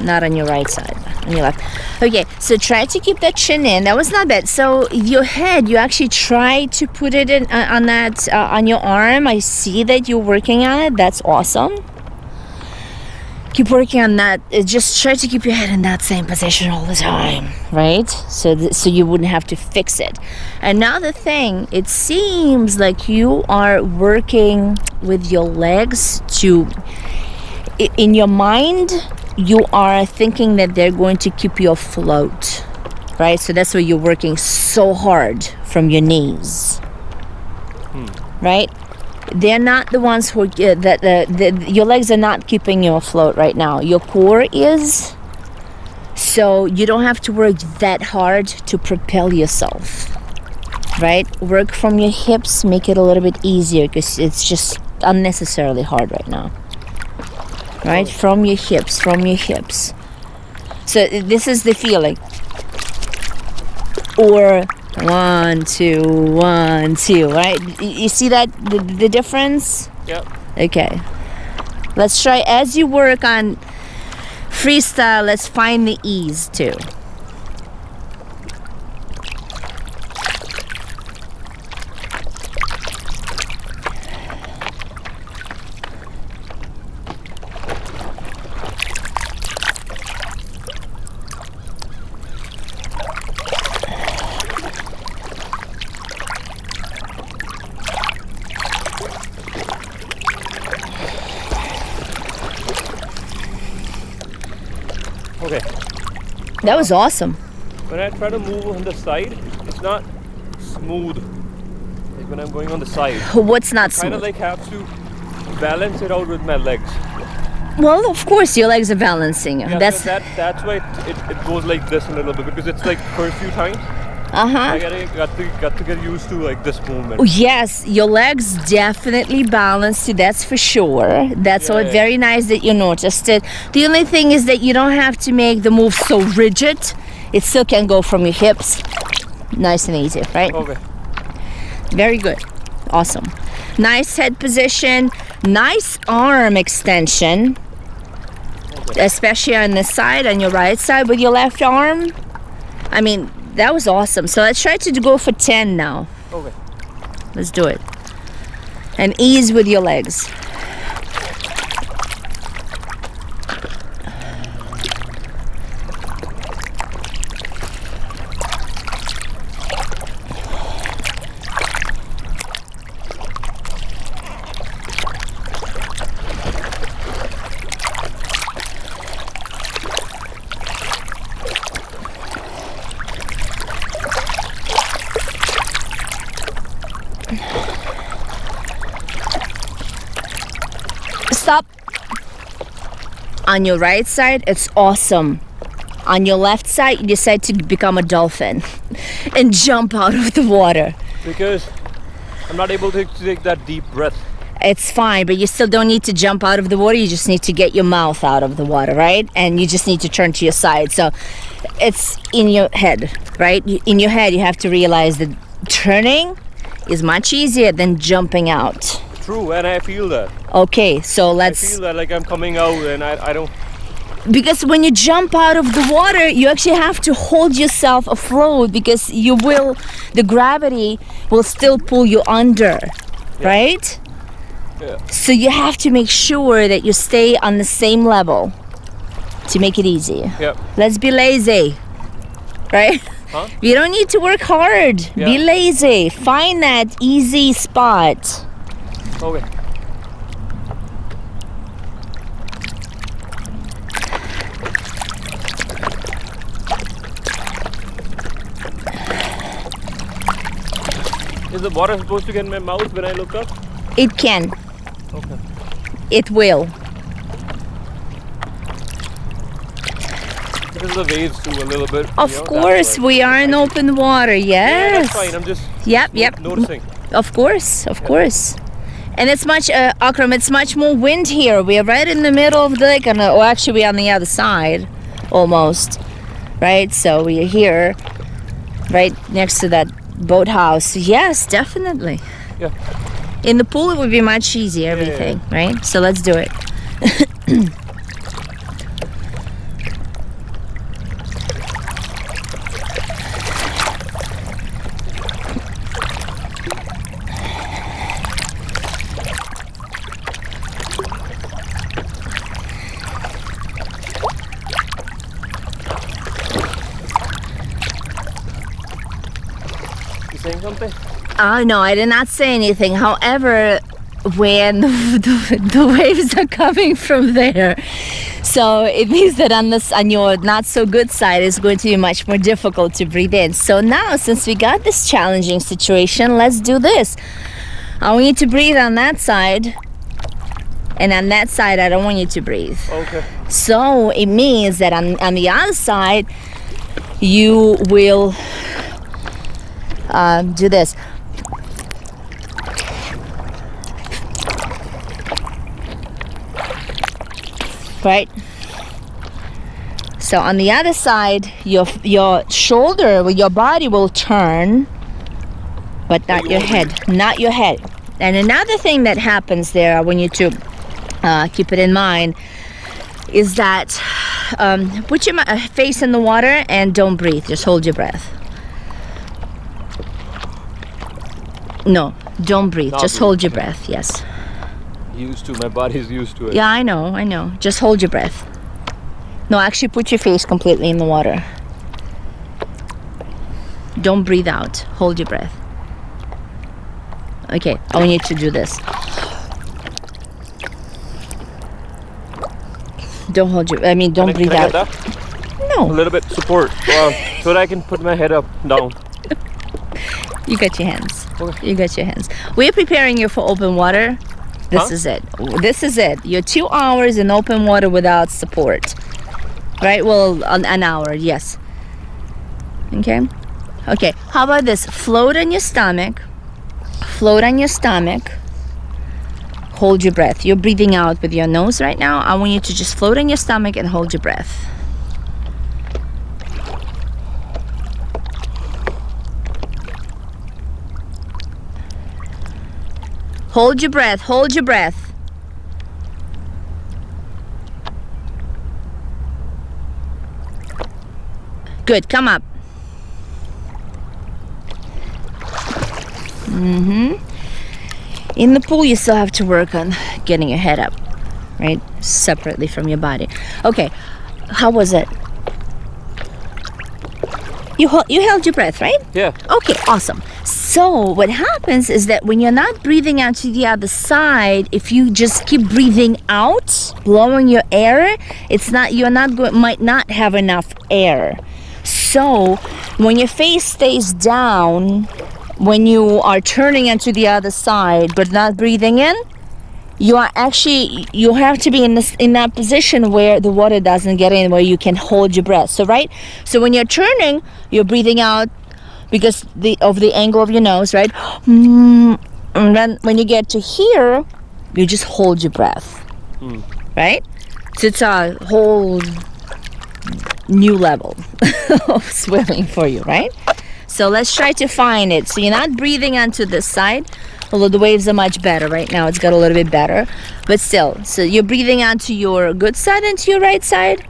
not on your right side, on your left. Okay, so try to keep that chin in. That was not bad. So your head, you actually try to put it in uh, on that uh, on your arm. I see that you're working on it. That's awesome. keep working on that. Uh, Just try to keep your head in that same position all the time, right? So so you wouldn't have to fix it. Another thing, it seems like you are working with your legs to in your mind you are thinking that they're going to keep you afloat right? So that's why you're working so hard from your knees right? They're not the ones who uh, that the, the your legs are not keeping you afloat right now. Your core is so you don't have to work that hard to propel yourself right? Work from your hips make it a little bit easier because it's just unnecessarily hard right now right? From your hips from your hips. So this is the feeling. Or one two one two right? You see that the, the difference? Yeah. okay. Let's try as you work on freestyle let's find the ease too Okay. That was awesome When I try to move on the side, it's not smooth. Like when I'm going on the side, what's not smooth? kind of like have to balance it out with my legs. well of course your legs are balancing Yeah, that's so that that's why it, it, it goes like this a little bit because it's like first few times uh-huh I gotta got to got to get used to like this movement. Oh, Yes, your legs definitely balanced. That's for sure. That's all Yeah. very nice that you noticed it. The only thing is that you don't have to make the move so rigid. It still can go from your hips, nice and easy, right? Okay. Very good, awesome. Nice head position, nice arm extension, especially on the side, on your right side with your left arm. I mean, that was awesome. So let's try to go for ten now. Okay. Let's do it. And ease with your legs. Stop. On your right side, it's awesome. On your left side, you decide to become a dolphin <laughs> and jump out of the water. Because I'm not able to, to take that deep breath. It's fine, but you still don't need to jump out of the water. You just need to get your mouth out of the water, right? And you just need to turn to your side. So it's in your head, right? In your head, you have to realize that turning is much easier than jumping out. True, and I feel that. Okay, so let's. feel that like I'm coming out and I, I don't. because when you jump out of the water you actually have to hold yourself afloat because you will the gravity will still pull you under right Yeah. so you have to make sure that you stay on the same level to make it easy Yeah. let's be lazy right Huh? <laughs> you don't need to work hard Yeah. be lazy find that easy spot Okay. Is the water supposed to get in my mouth when I look up? it can Okay. it will Because of the waves too, a little bit. of you know, course we are in open water Yeah, yes that's fine. I'm just Yep, yep. noticing. Of course, of course. And it's much, uh, Akram, it's much more wind here. We are right in the middle of the lake, and uh, well, actually, we're on the other side, almost, right? So we are here, right next to that boathouse. Yes, definitely. Yeah. In the pool, it would be much easier, Yeah, yeah, everything, right? So let's do it. <coughs> saying something? Oh no, I did not say anything. However, when <laughs> the, the, the waves are coming from there, so it means that on this on your not so good side is going to be much more difficult to breathe in. So now, since we got this challenging situation, let's do this. I want you to breathe on that side, and on that side, I don't want you to breathe. Okay. So it means that on, on the other side, you will um, do this. Right? So on the other side, your your shoulder, your body will turn, but not your head, not your head. And another thing that happens there, I want you to uh, keep it in mind, is that um, put your uh, face in the water and don't breathe. Just hold your breath. No, don't breathe. Not Just breathe, hold your breath. Yes. Used to. My body's used to it. Yeah, I know. I know. Just hold your breath. No, actually, put your face completely in the water. Don't breathe out. Hold your breath. Okay, I want you to do this. Don't hold your. I mean, don't Can breathe I out. that? A little bit support. Wow. so that I can put my head up, down. <laughs> you got your hands. Okay. You got your hands. We're preparing you for open water. This Huh? is it. This is it. You're two hours in open water without support. Right? Well, an, an hour, yes. Okay? Okay. How about this? Float on your stomach. Float on your stomach. Hold your breath. You're breathing out with your nose right now. I want you to just float on your stomach and hold your breath. Hold your breath. Hold your breath. Good. Come up. Mhm. In the pool, you still have to work on getting your head up, right? Separately from your body. Okay. How was it? You hol- you held your breath, right? Yeah. Okay, awesome. So, what happens is that when you're not breathing out to the other side, if you just keep breathing out, blowing your air, it's not you're not going might not have enough air. So, when your face stays down, when you are turning into the other side but not breathing in, you are actually you have to be in this in that position where the water doesn't get in where you can hold your breath so right so when you're turning you're breathing out because the of the angle of your nose right? Mm, and then when you get to here you just hold your breath. Right? So it's a whole new level <laughs> of swimming for you right? So let's try to find it. So you're not breathing onto this side although the waves are much better right now. It's got a little bit better. But still so you're breathing onto your good side and to your right side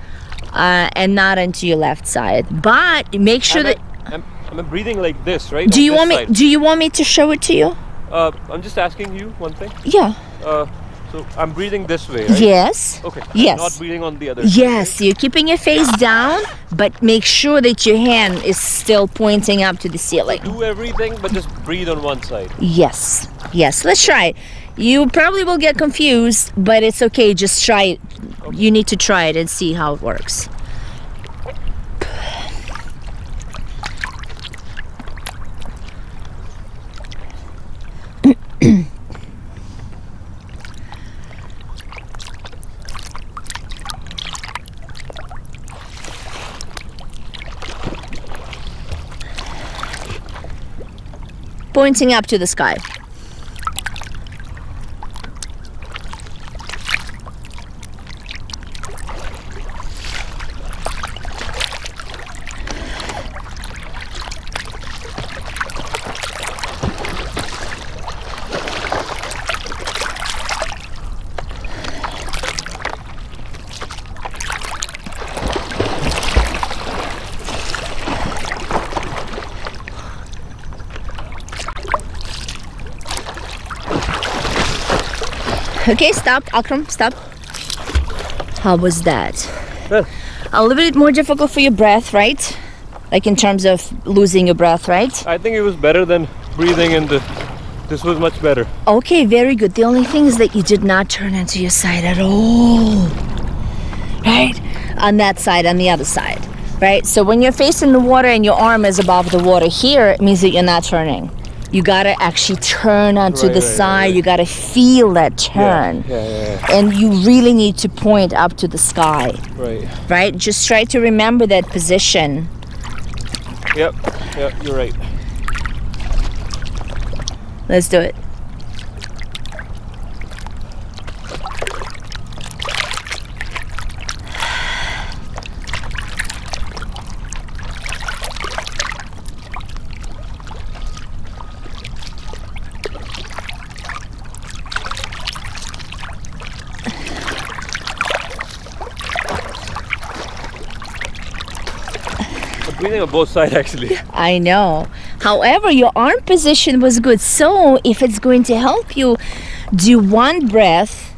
uh, and not onto your left side. But make sure I'm, that I'm, I'm breathing like this, right? do you want me side. do you want me to show it to you Uh, I'm just asking you one thing. yeah Uh, so I'm breathing this way, right? yes Okay. Yes. Not breathing on the other. side, yes you're keeping your face down but make sure that your hand is still pointing up to the ceiling right? Do everything, but just breathe on one side. Yes, yes. Let's try it. You probably will get confused, but it's okay. Just try it. You need to try it and see how it works. Pointing up to the sky. Okay, stop. Akram, stop. How was that? Well, A little bit more difficult for your breath, right? Like in terms of losing your breath, right? I think it was better than breathing in the. This was much better. Okay, very good. The only thing is that you did not turn into your side at all. Right? On that side, on the other side. Right? So when you're facing the water and your arm is above the water here, it means that you're not turning. You gotta actually turn onto Right, the right, side. right. You gotta feel that turn. Yeah, yeah, yeah, And you really need to point up to the sky. Right. Right? Just try to remember that position. Yep. Yep. You're right. Let's do it. On both sides actually. <laughs> I know. However, your arm position was good. So, if it's going to help you, do one breath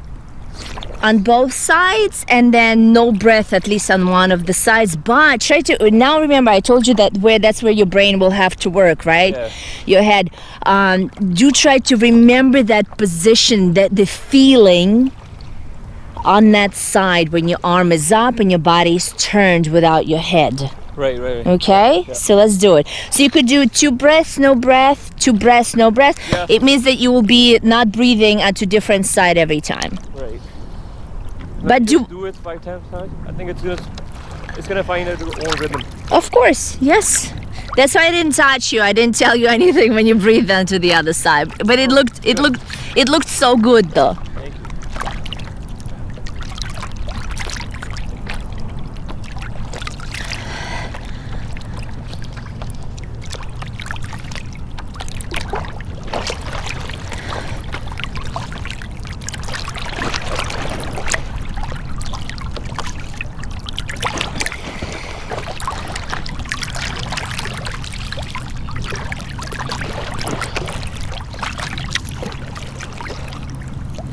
on both sides and then no breath at least on one of the sides. But try to now remember I told you that where that's where your brain will have to work, right? Yeah. Your head. Um, do try to remember that position, that the feeling on that side when your arm is up and your body is turned without your head. Right. Right. Right. Okay, so let's do it. So you could do two breaths, no breath, two breaths, no breath. Yeah. It means that you will be not breathing at a different side every time. Right. But do- do it five times. Now. I think it's gonna. It's gonna find its own rhythm. Of course, yes. That's why I didn't touch you. I didn't tell you <laughs> anything when you breathed onto the other side. But it oh, looked, it looked, it looked so good though. Thank you.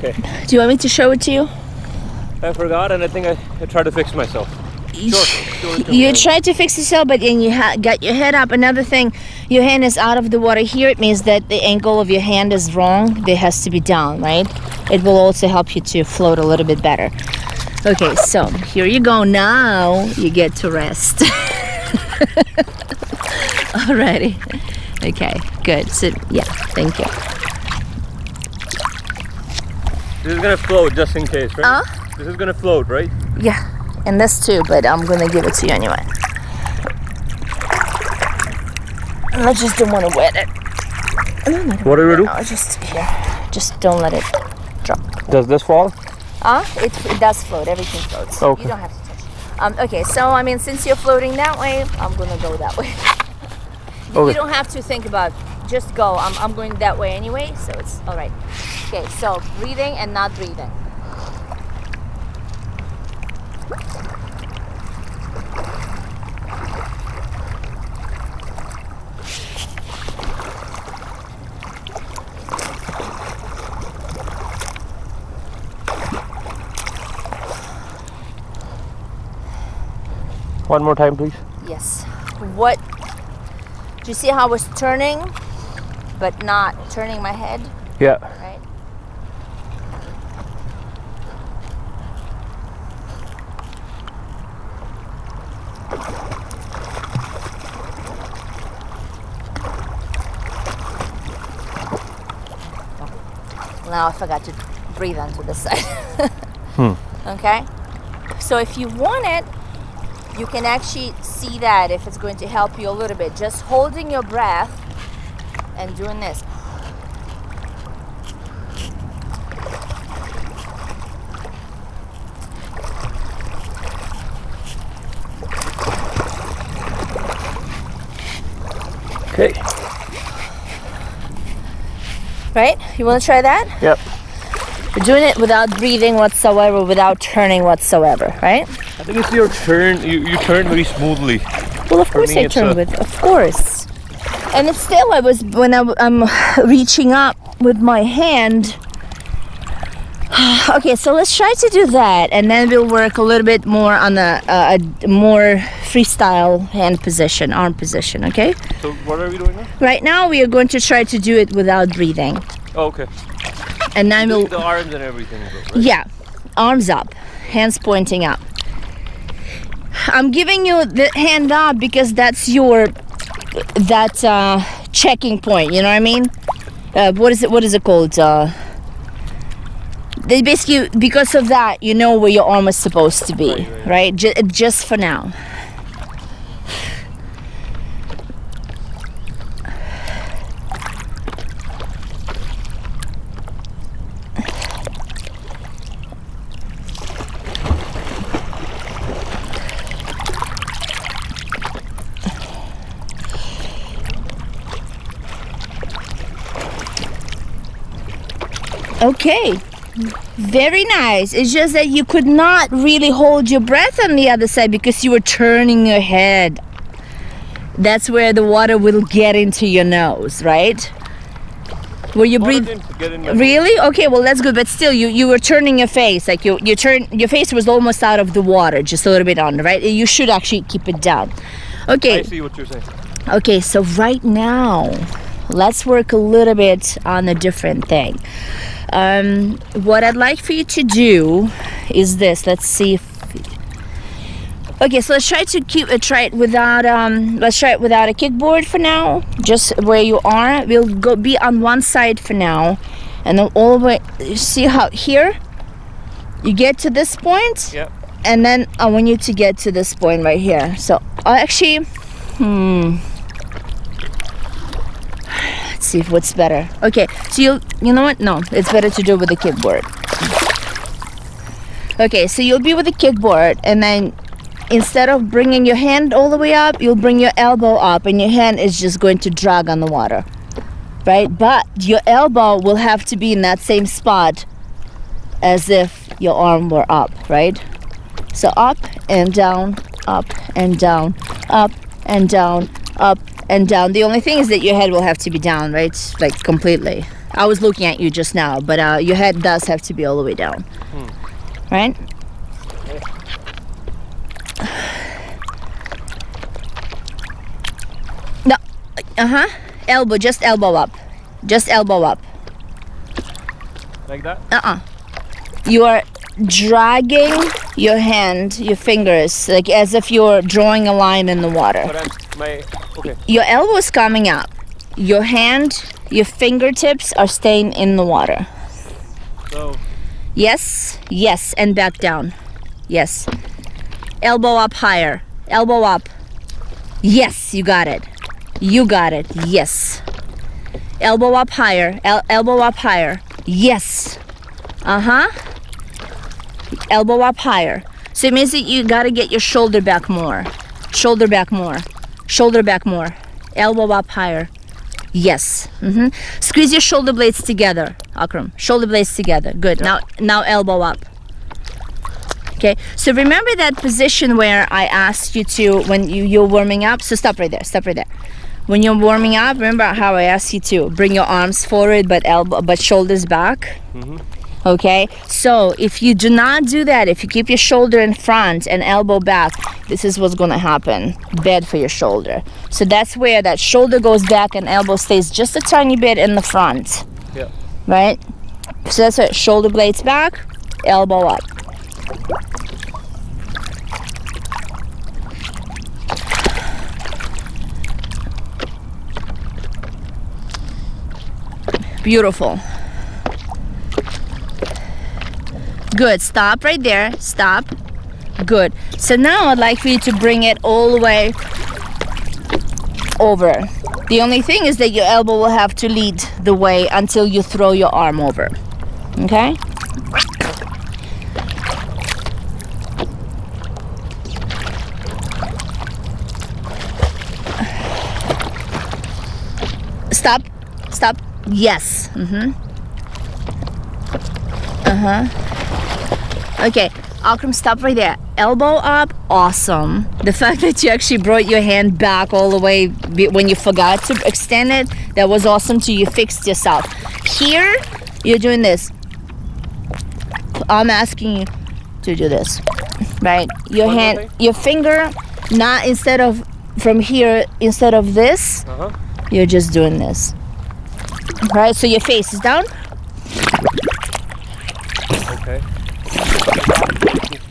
Okay. Do you want me to show it to you? I forgot, and I think I, I tried to fix myself. Sure. You tried to fix yourself, but then you ha- got your head up. Another thing, your hand is out of the water here. It means that the angle of your hand is wrong. It has to be down, right? It will also help you to float a little bit better. Okay, so here you go. Now you get to rest. <laughs> Alrighty. Okay, good. So, yeah, thank you. This is gonna float just in case, right? Huh? This is gonna float, right? Yeah, and this too, but I'm gonna give it to you anyway. I just don't want to wet it. What do we do? no, just here. Just don't let it drop. Does this fall? Ah, it, it does float. Everything floats. Okay. You don't have to touch. Um, okay, so I mean, since you're floating that way, I'm gonna go that way. <laughs> okay. You don't have to think about. Just go. I'm, I'm going that way anyway, so it's all right. Okay, so breathing and not breathing. One more time, please. Yes. What? Do you see how I was turning, but not turning my head? Yeah. Right. Now I forgot to breathe onto the side. <laughs> hmm. Okay. So if you want it, you can actually see that if it's going to help you a little bit. Just holding your breath and doing this. Okay. Right? You want to try that? Yep. You're doing it without breathing whatsoever, without turning whatsoever, right? I think it's your turn. You, you turn very smoothly. Well, of course me, I turn with, of course. And it's still, I was when I, am reaching up with my hand. <sighs> okay, so let's try to do that, and then we'll work a little bit more on the uh, a more freestyle hand position, arm position. Okay. So what are we doing now? Right now, we are going to try to do it without breathing, Oh, okay. and then we'll The arms and everything. right? Yeah, arms up, hands pointing up. I'm giving you the hand up because that's your that uh, checking point. You know what I mean? Uh, what is it? What is it called? Uh, they basically because of that, you know where your arm is supposed to be, Right, right. right? Ju- just for now. Okay. Very nice. It's just that you could not really hold your breath on the other side because you were turning your head. That's where the water will get into your nose, right? Where you Water breathe didn't get in my- Really? Okay, well that's good, but still you you were turning your face like you you turn your face was almost out of the water, just a little bit on, right? You should actually keep it down. Okay. I see what you're saying. Okay, so right now, let's work a little bit on a different thing. Um, what I'd like for you to do is this. Let's see if. Okay, so let's try to keep it try it without um. Let's try it without a kickboard for now. Just where you are, we'll go be on one side for now, and then all the way. you See how here. You get to this point Yeah. and then I want you to get to this point right here. So I actually, hmm. Let's see if what's better. Okay, so you you know what? No, it's better to do it with the kickboard. Okay, so you'll be with the kickboard, and then instead of bringing your hand all the way up, you'll bring your elbow up, and your hand is just going to drag on the water, right? But your elbow will have to be in that same spot as if your arm were up, right? So up and down, up and down, up and down, up and down. The only thing is that your head will have to be down, right? Like completely. I was looking at you just now, but uh, your head does have to be all the way down. Right? No. Uh huh. Elbow, just elbow up. Just elbow up. Like that? uh-uh you are dragging your hand your fingers like as if you're drawing a line in the water. My okay. your elbow is coming up your hand your fingertips are staying in the water. So yes yes and back down. Yes. Elbow up higher. Elbow up. Yes you got it. You got it. Yes. Elbow up higher. El- elbow up higher. Yes. Uh-huh elbow up higher. So it means that you got to get your shoulder back more. Shoulder back more. Shoulder back more. Elbow up higher. Yes. Mm -hmm. squeeze your shoulder blades together akram. Shoulder blades together. Good. Now now elbow up. Okay. So remember that position where i asked you to when you, you're warming up? So stop right there. Stop right there. When you're warming up remember how i asked you to bring your arms forward but elbow but shoulders back okay? So if you do not do that if you keep your shoulder in front and elbow back this is what's going to happen. Bad for your shoulder. So that's where that shoulder goes back and elbow stays just a tiny bit in the front. Yeah. right? So that's it shoulder blades back elbow up. Beautiful Good. Stop right there. Stop. Good. So now I'd like for you to bring it all the way over. The only thing is that your elbow will have to lead the way until you throw your arm over. Okay? Stop. Stop. Yes. Mm-hmm. Uh-huh. Okay, Akram, stop right there. Elbow up, awesome. The fact that you actually brought your hand back all the way when you forgot to extend it, that was awesome too. You fixed yourself. Here, you're doing this. I'm asking you to do this, right? Your One hand, your finger, not instead of from here, instead of this, Uh huh. you're just doing this. Right? So your face is down, Okay.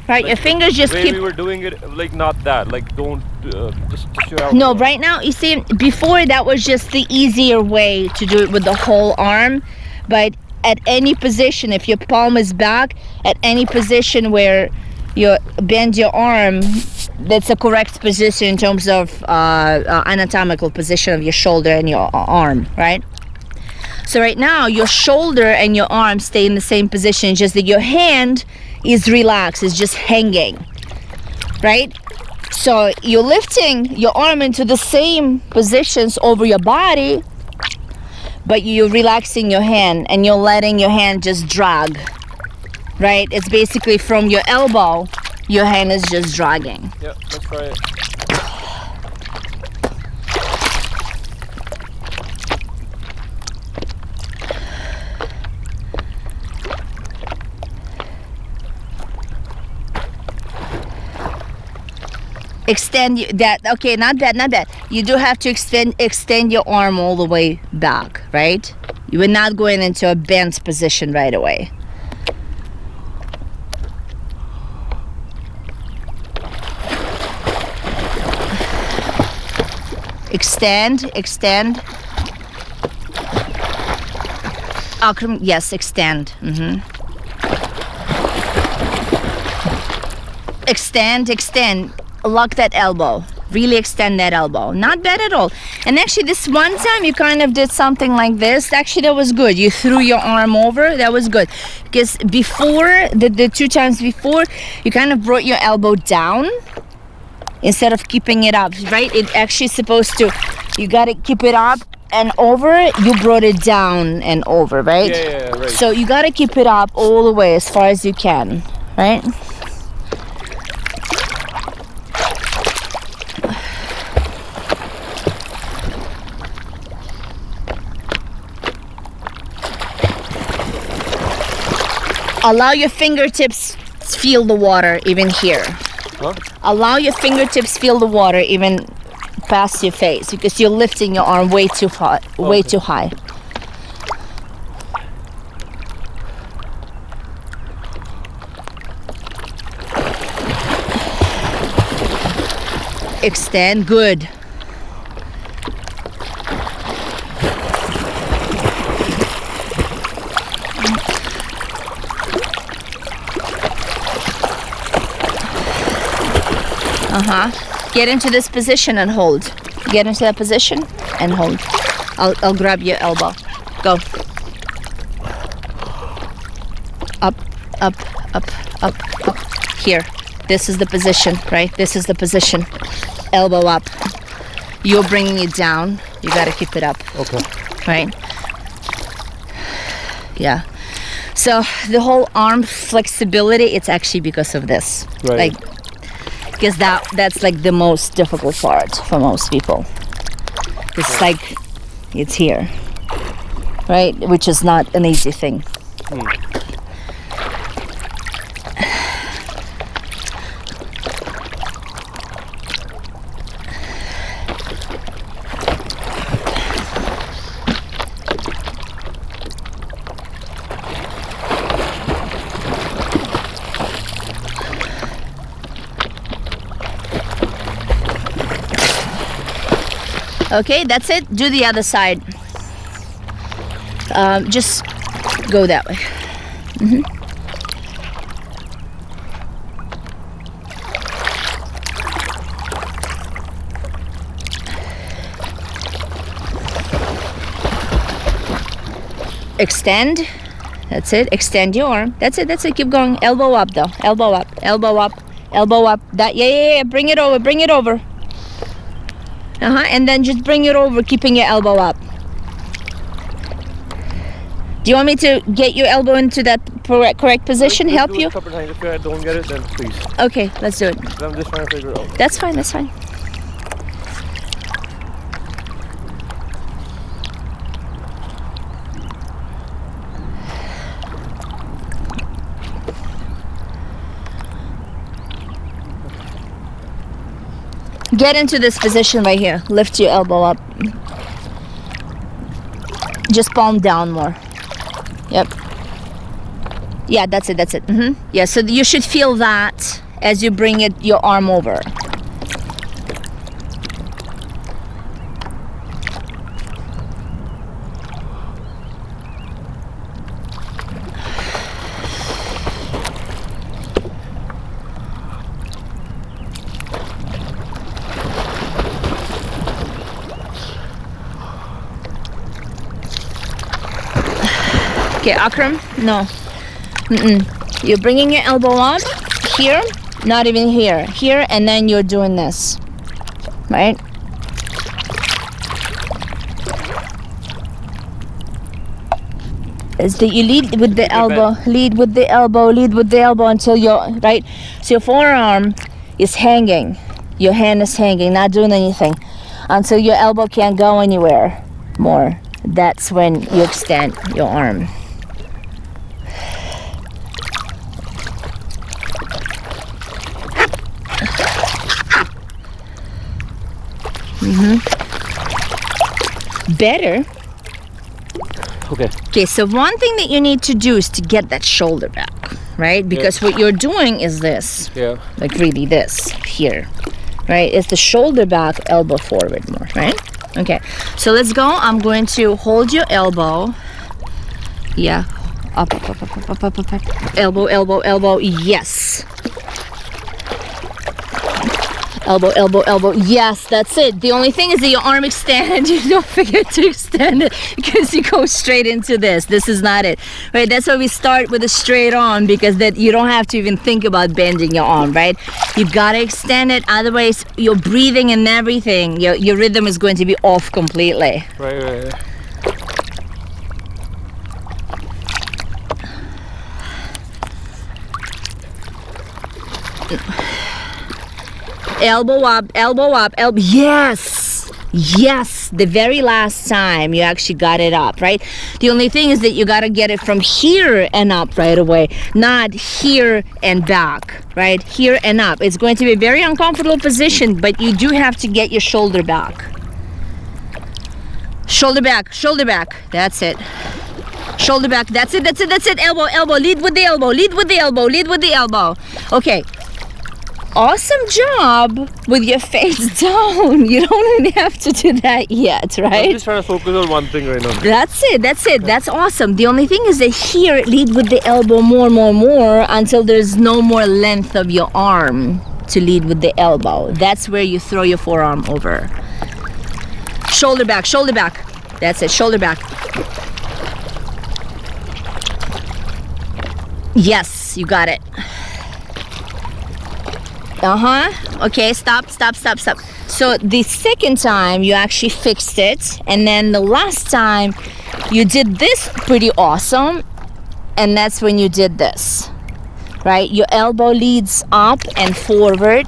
Right? Your fingers just keep we were doing it like not that. Like don't uh, just just your. No, right now, you see, before that was just the easier way to do it with the whole arm. But at any position, if your palm is back, at any position where you bend your arm, that's a correct position in terms of uh, uh, anatomical position of your shoulder and your arm, right? So right now, your shoulder and your arm stay in the same position, just that your hand is relaxed, it's just hanging, right? So you're lifting your arm into the same positions over your body, but you're relaxing your hand and you're letting your hand just drag. Right? It's basically from your elbow, your hand is just dragging. Yeah, let's try Extend that okay, not bad, not bad. You do have to extend extend your arm all the way back, right? You are not going into a bent position right away. Extend, extend. Akram, yes, extend. hmm Extend, extend. Lock that elbow. Really extend that elbow. Not bad at all. And actually, this one time you kind of did something like this. Actually, that was good. You threw your arm over. That was good. Because before, the, the two times before, you kind of brought your elbow down instead of keeping it up, right? It actually supposed to, you got to keep it up and over. You brought it down and over, right? Yeah, yeah, right. So you got to keep it up all the way as far as you can, right? Allow your fingertips feel the water even here. Allow your fingertips feel the water even past your face because you're lifting your arm way too high, way Okay. too high. Extend, good. Uh-huh. Get into this position and hold. Get into that position and hold. I'll, I'll grab your elbow. Go. Up, up, up, up, up. Here. This is the position, right? This is the position. Elbow up. You're bringing it down. You got to keep it up, Okay. right? Yeah. So the whole arm flexibility, it's actually because of this. Right. Like because that that's like the most difficult part for most people. It's like it's here right? Which is not an easy thing hmm. Okay that's it. Do the other side. Um, just go that way. Mhm. extend. That's it. Extend your arm. That's it. That's it. Keep going. Elbow up though. Elbow up. Elbow up. Elbow up. That yeah yeah yeah. Bring it over. Bring it over uh-huh and then just bring it over keeping your elbow up do you want me to get your elbow into that correct, position help you. If I don't get it, then please. okay let's do it I'm just trying to figure it out. that's fine that's fine Get into this position right here. Lift your elbow up. Just palm down more. Yep. Yeah, that's it. That's it. Mm -hmm. Yeah, so you should feel that as you bring it your arm over. Okay, Akram, no. Mm-mm. You're bringing your elbow up here, not even here, here, and then you're doing this, right? Is that you lead with the elbow, lead with the elbow, lead with the elbow until you're right. So your forearm is hanging, your hand is hanging, not doing anything, until your elbow can't go anywhere more. That's when you extend your arm. Mm hmm Better. Okay. Okay, so one thing that you need to do is to get that shoulder back, right? Because yeah. what you're doing is this. Yeah. Like really this here, right? It's the shoulder back, elbow forward more, right? Okay, so let's go. I'm going to hold your elbow. Yeah. Up, up, up, up, up, up, up, up. Elbow, elbow, elbow. Yes. Elbow, elbow, elbow. Yes, that's it. The only thing is that your arm extend. <laughs> You don't forget to extend it because you go straight into this. This is not it, right? That's why we start with a straight arm because that you don't have to even think about bending your arm, right? You gotta extend it. Otherwise, your breathing and everything, your your rhythm is going to be off completely. Right, right, right. <sighs> <sighs> <sighs> elbow up, elbow up, elbow. Yes, yes. The very last time you actually got it up, right? The only thing is that you got to get it from here and up right away, not here and back, right? Here and up. It's going to be a very uncomfortable position, but you do have to get your shoulder back. Shoulder back, shoulder back. That's it. Shoulder back. That's it. That's it. That's it. Elbow, elbow. Lead with the elbow. Lead with the elbow. Lead with the elbow. Okay awesome job with your face <laughs> down. You don't even have to do that yet, right? I'm just trying to focus on one thing right now. That's it. That's it. That's awesome. The only thing is that here, lead with the elbow more, more, more until there's no more length of your arm to lead with the elbow. That's where you throw your forearm over. Shoulder back, shoulder back. That's it. Shoulder back. Yes, you got it. Uh-huh. Okay, stop, stop, stop, stop. So the second time you actually fixed it, and then the last time you did this pretty awesome, and that's when you did this. Right? Your elbow leads up and forward.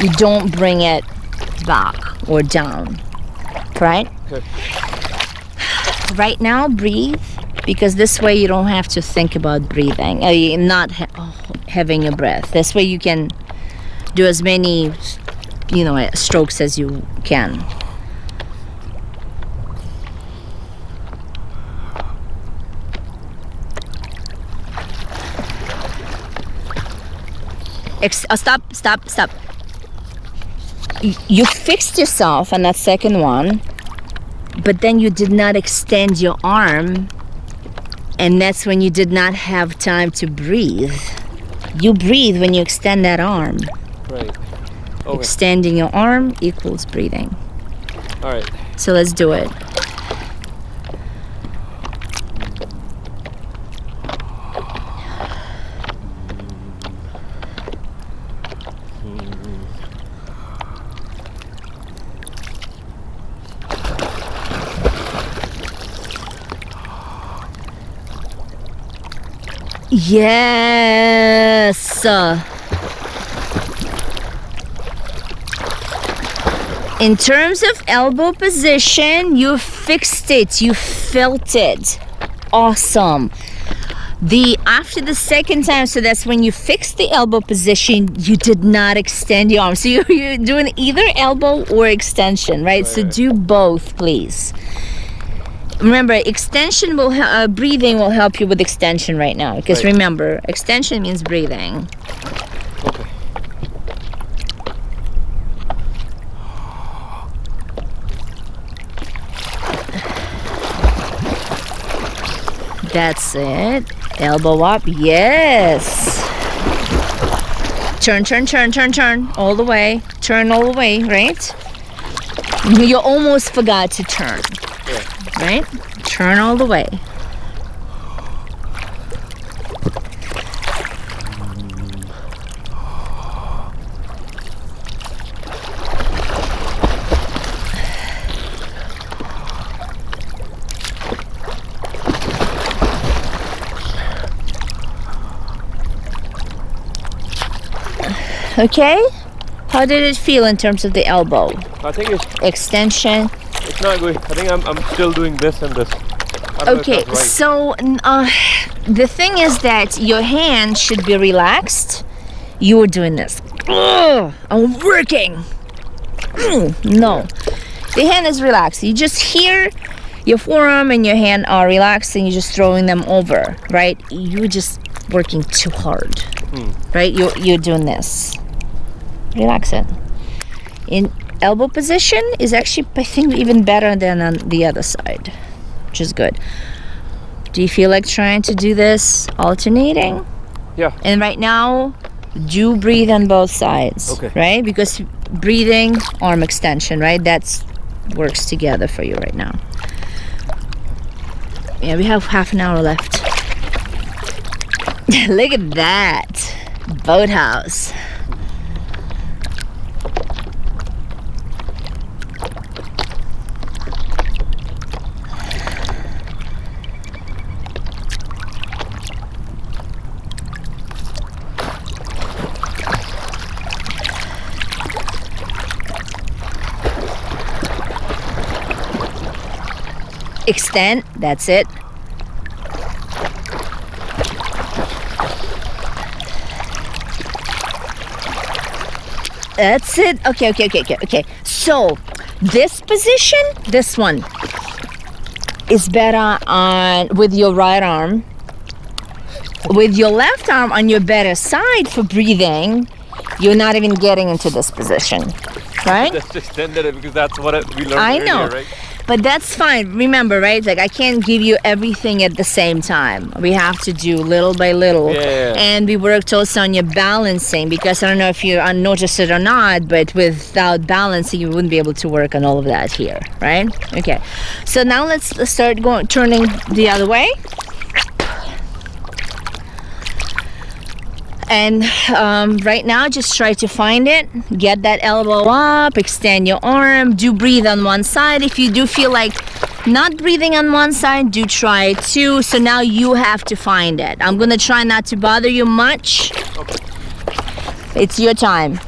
You don't bring it back or down. Right? Okay. Right now, breathe because this way you don't have to think about breathing, uh, not ha- oh, having a breath. This way you can do as many you know strokes as you can. Ex- uh, stop stop stop. You fixed yourself on that second one but then you did not extend your arm and that's when you did not have time to breathe. You breathe when you extend that arm. Okay. Extending your arm equals breathing. All right. So let's do it. Yes. In terms of elbow position, you fixed it. You felt it. Awesome. the after the second time so that's when you fix the elbow position you did not extend your arm so you're, <laughs> you're doing either elbow or extension right so do both please remember extension will uh, breathing will help you with extension right now because Right. remember extension means breathing That's it. Elbow up. Yes. Turn, turn, turn, turn, turn. All the way. Turn all the way, right? You almost forgot to turn. Right? Turn all the way. Okay? How did it feel in terms of the elbow? I think it's Extension. it's not good. I think I'm, I'm still doing this and this. I don't know if Okay, right. so uh, the thing is that your hand should be relaxed. You were doing this. Ugh, I'm working. Mm, no, the hand is relaxed. You just hear your forearm and your hand are relaxed, and you're just throwing them over. Right? You're just working too hard. Right? You're you're doing this. Relax it. In elbow position is actually, I think, even better than on the other side which is good. Do you feel like trying to do this alternating? Yeah. And right now, do breathe on both sides. Okay. Right? Because breathing, arm extension, right? That's works together for you right now. Yeah, we have half an hour left. <laughs> Look at that. Boathouse. Extend, that's it. That's it. Okay, okay, okay, okay, okay. So, this position, this one, is better on with your right arm. With your left arm on your better side for breathing, you're not even getting into this position, right? <laughs> Just extended it because that's what it, we learned I earlier, know. right? But that's fine. Remember, right? Like I can't give you everything at the same time. We have to do little by little. Yeah. And we worked also on your balancing because I don't know if you noticed it or not, but without balancing, you wouldn't be able to work on all of that here, right? Okay. So now let's start going turning the other way. And um, right now, just try to find it. Get that elbow up, extend your arm. Do breathe on one side. If you do feel like not breathing on one side, do try too. So now you have to find it. I'm gonna try not to bother you much. It's your time.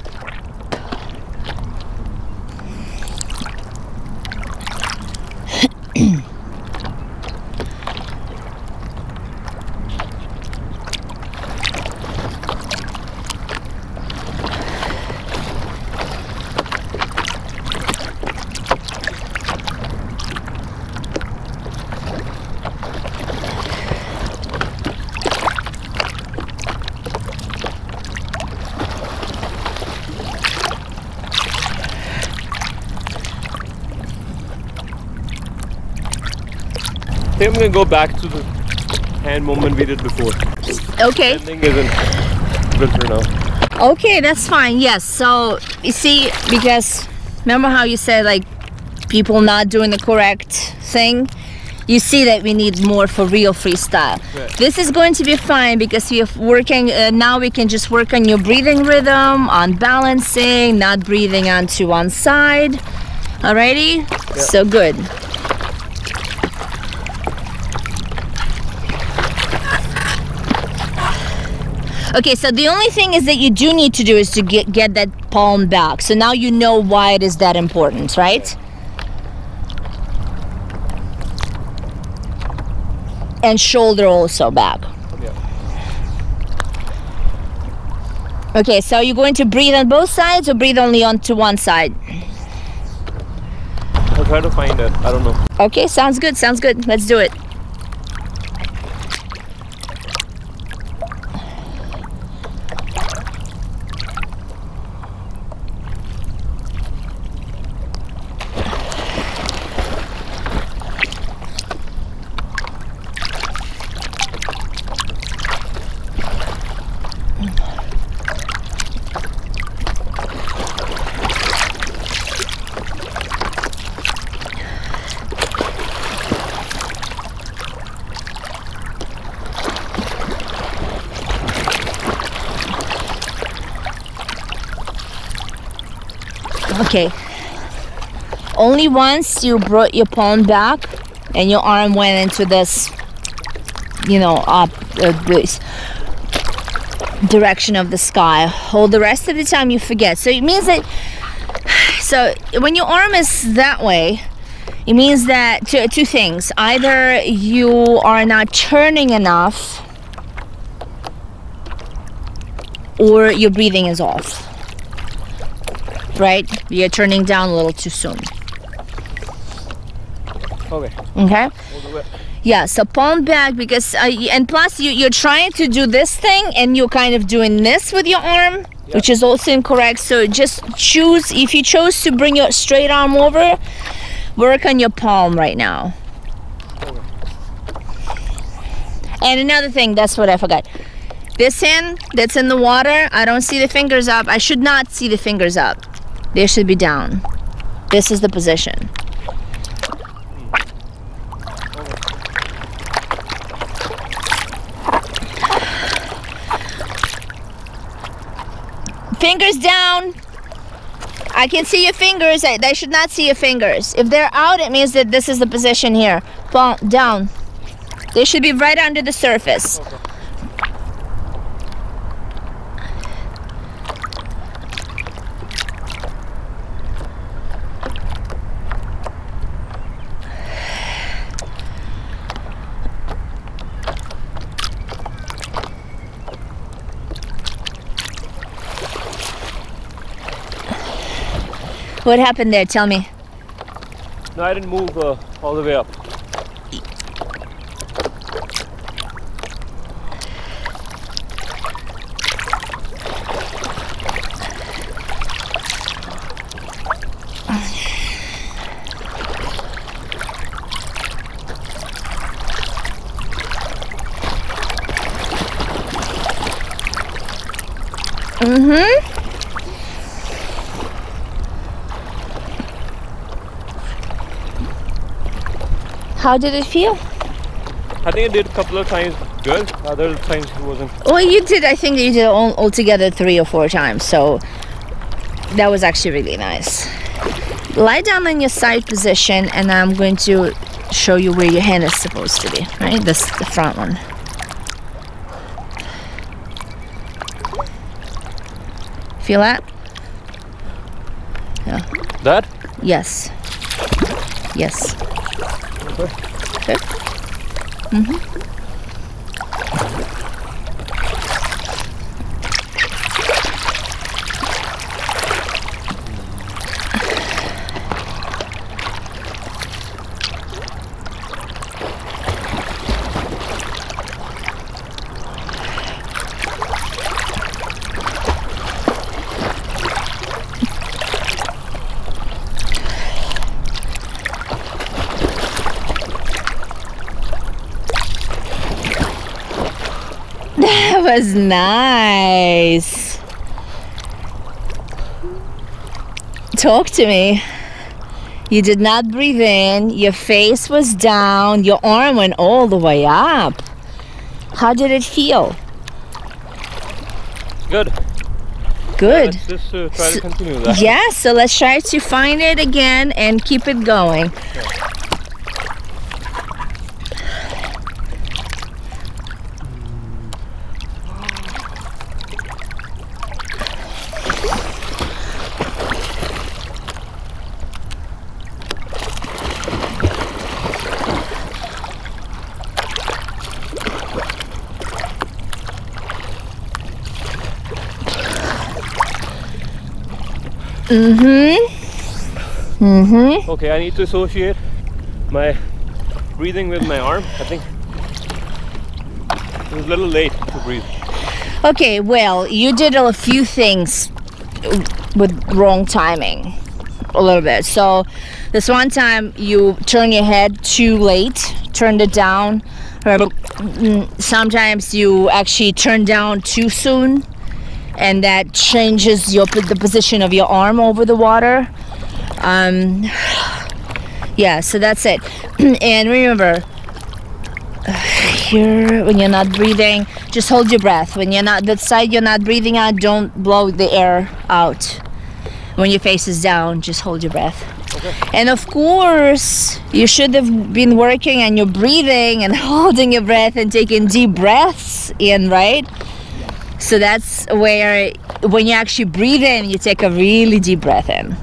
Go back to the hand movement we did before. Okay. Ending isn't good for now. Okay, that's fine. Yes. So you see, because remember how you said like people not doing the correct thing. You see that we need more for real freestyle. Right. This is going to be fine because we are working. Uh, now we can just work on your breathing rhythm, on balancing, not breathing onto one side. Alrighty. So good. Okay, so the only thing is that you do need to do is to get, get that palm back. So now you know why it is that important, right? And shoulder also back. Okay, so you're going to breathe on both sides or breathe only onto one side? I'll try to find it. I don't know. Okay, sounds good. Sounds good. Let's do it. Once you brought your palm back and your arm went into this, you know, up uh, this direction of the sky. All the rest of the time you forget. So it means that, <sighs> so when your arm is that way, it means that two, two things. Either you are not turning enough or your breathing is off right? You're turning down a little too soon. Okay. Okay. We'll do it. Yeah. So palm back because uh, and plus you you're trying to do this thing and you're kind of doing this with your arm, which is also incorrect. So just choose if you chose to bring your straight arm over, work on your palm right now. And another thing, that's what I forgot. This hand that's in the water, I don't see the fingers up. I should not see the fingers up. They should be down. This is the position. Fingers down. I can see your fingers. I, should not see your fingers. If they're out, it means that this is the position here. Down. They should be right under the surface. What happened there? Tell me. No, I didn't move uh, all the way up. Mm-hmm. How did it feel? I think I did a couple of times good. Other times it wasn't. Well, you did. I think you did all, altogether three or four times. So that was actually really nice. Lie down in your side position, and I'm going to show you where your hand is supposed to be. Right, this the front one. Feel that? Yeah. That? Yes. Yes. 会儿。OK。嗯哼。Was nice. Talk to me. You did not breathe in, your face was down, your arm went all the way up. How did it feel? Good. Good. Let's just uh, try S- to continue that. Yeah, so let's try to find it again and keep it going. Mm-hmm. Mm-hmm. Okay, I need to associate my breathing with my arm. I think it was a little late to breathe. Okay, well, you did a few things with wrong timing. A little bit. So, this one time you turn your head too late, turned it down. Sometimes you actually turn down too soon, and that changes your the position of your arm over the water. Um, yeah, so that's it. <clears throat> and remember, here when you're not breathing just hold your breath when you're not that side you're not breathing out don't blow the air out when your face is down just hold your breath Okay. and of course you should have been working and you're breathing and <laughs> holding your breath and taking deep breaths in right so that's where when you actually breathe in you take a really deep breath in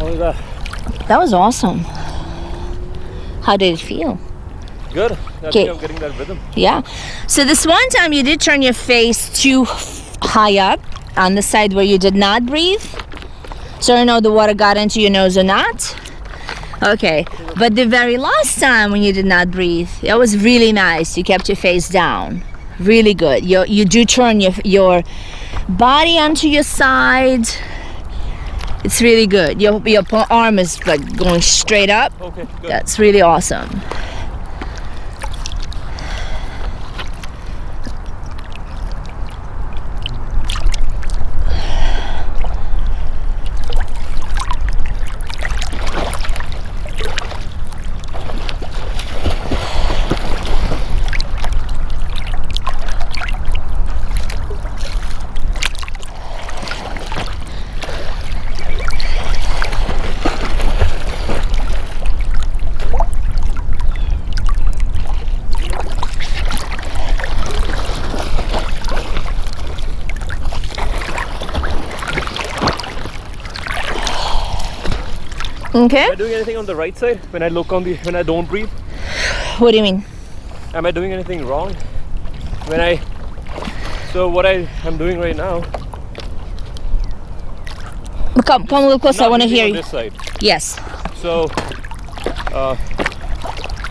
How was that? that was awesome how did it feel Good. Okay. I'm getting that rhythm. Yeah. So this one time you did turn your face too high up on the side where you did not breathe. So I don't know the water got into your nose or not. Okay. But the very last time when you did not breathe, that was really nice. You kept your face down. Really good. You you do turn your your body onto your side. It's really good. Your your arm is like going straight up. Okay, good. That's really awesome. Okay. Am I doing anything on the right side when I look on the when I don't breathe? What do you mean? Am I doing anything wrong when I? So what I am doing right now? Come, come a little closer. I want to hear you. This side. Yes. So, uh,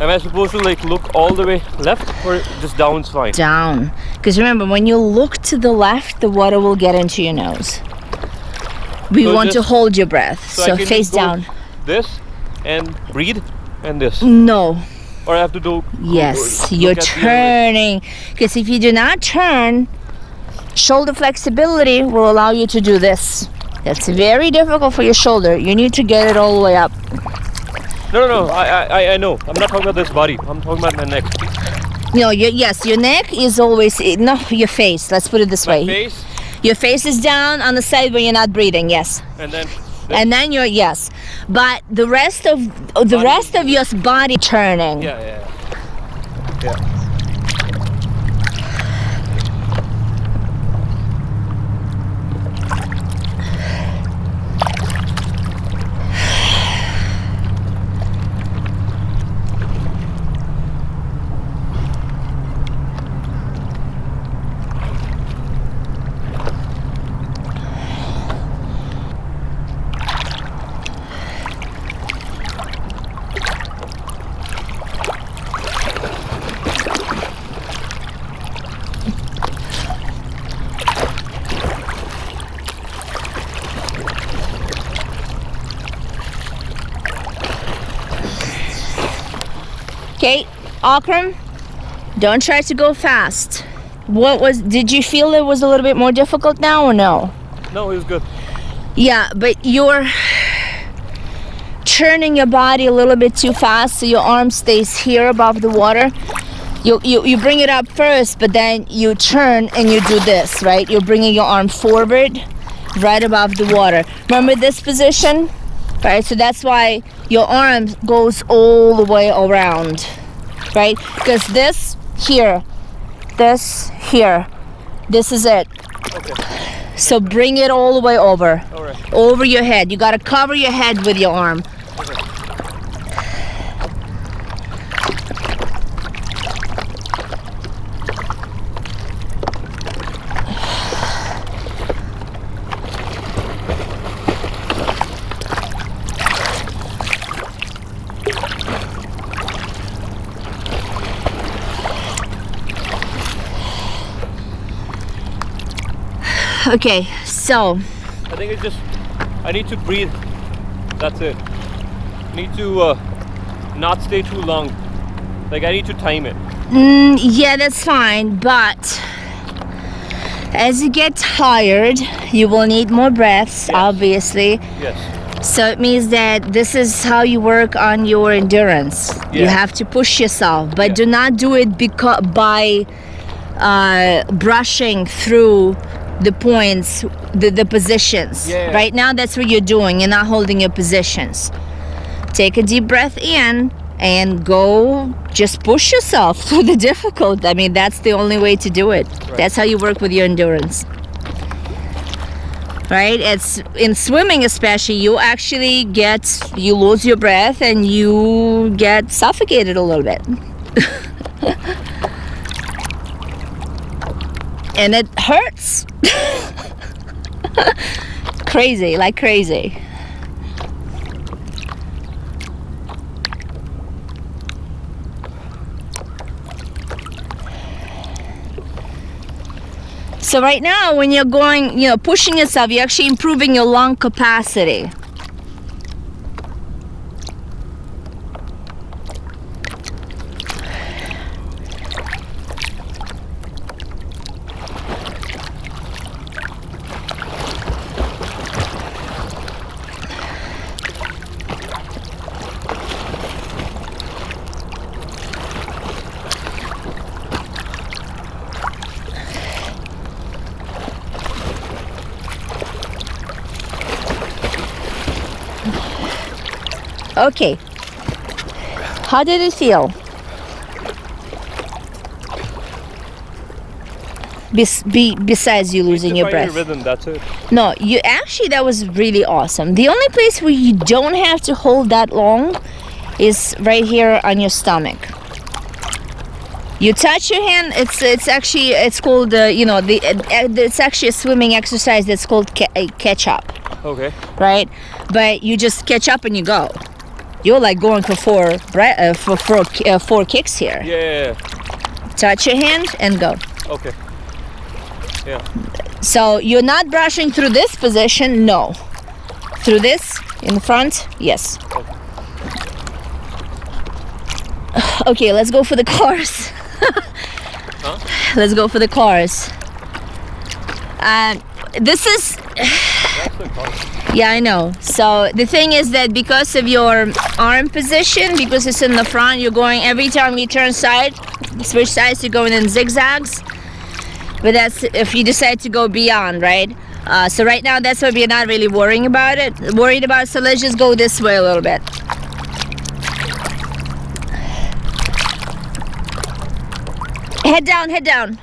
am I supposed to like look all the way left or just down's fine? Down. Because remember, when you look to the left, the water will get into your nose. We So want to hold your breath. So, So, face just down. This and breathe and this, No. or I have to do. Yes. You're at the other way. turning. Because if you do not turn, shoulder flexibility will allow you to do this. That's very difficult for your shoulder. You need to get it all the way up. No, no, no. I, I, I- I know. I'm not talking about this body. I'm talking about my neck. No, your, yes, your neck is always no your face. Let's put it this My way. face, Your face is down on the side where you're not breathing. Yes. and then. And then you're yes but the rest of the Body- rest of your body turning Yeah, yeah. Yeah. okay akram don't try to go fast what was did you feel it was a little bit more difficult now or no No, it was good. yeah but you're turning your body a little bit too fast, so your arm stays here above the water. You, you, you bring it up first, but then you turn and you do this, right? You're bringing your arm forward, right above the water. Remember this position? Right, so that's why your arm goes all the way around, right? Because this here, this here, this is it. Okay. So bring it all the way over, right. over your head. You gotta cover your head with your arm. Okay, so I think it's just I need to breathe. That's it. I need to uh, not stay too long. Like I need to time it. Mm, yeah, that's fine, but as you get tired, you will need more breaths, Yes. obviously. Yes. So it means that this is how you work on your endurance. You have to push yourself, but Yeah. do not do it beca- by uh, brushing through the points, the, the positions. Yeah. Right now, that's what you're doing. You're not holding your positions. Take a deep breath in and go just push yourself <laughs> through the difficult. I mean, that's the only way to do it. That's how you work with your endurance. Right? It's in swimming especially you actually get you lose your breath and you get suffocated a little bit. <laughs> and it hurts. crazy, like crazy. So right now, when you're going, you know, pushing yourself, you're actually improving your lung capacity. Okay. How did it feel? Bes- be- besides you losing your breath. rhythm. That's it. No, you actually that was really awesome. The only place where you don't have to hold that long is right here on your stomach. You touch your hand. It's it's actually it's called uh, you know the uh, it's actually a swimming exercise that's called ca- uh, catch up, Okay. right? But you just catch up and you go. You're like going for four uh, for four uh, four kicks here. Yeah. Touch your hand and go. Okay. Yeah. So you're not brushing through this position, no. Through this in front, yes. <sighs> Okay, let's go for the cars. <laughs> Let's go for the cars. Um, this is That's the call. Yeah, I know. So the thing is that because of your arm position, because it's in the front, you're going every time you turn side, switch sides, you're going in zigzags. But that's if you decide to go beyond, right? Uh, so right now, that's why we're not really worrying about it. Worried about. So let's just go this way a little bit. Head down, head down.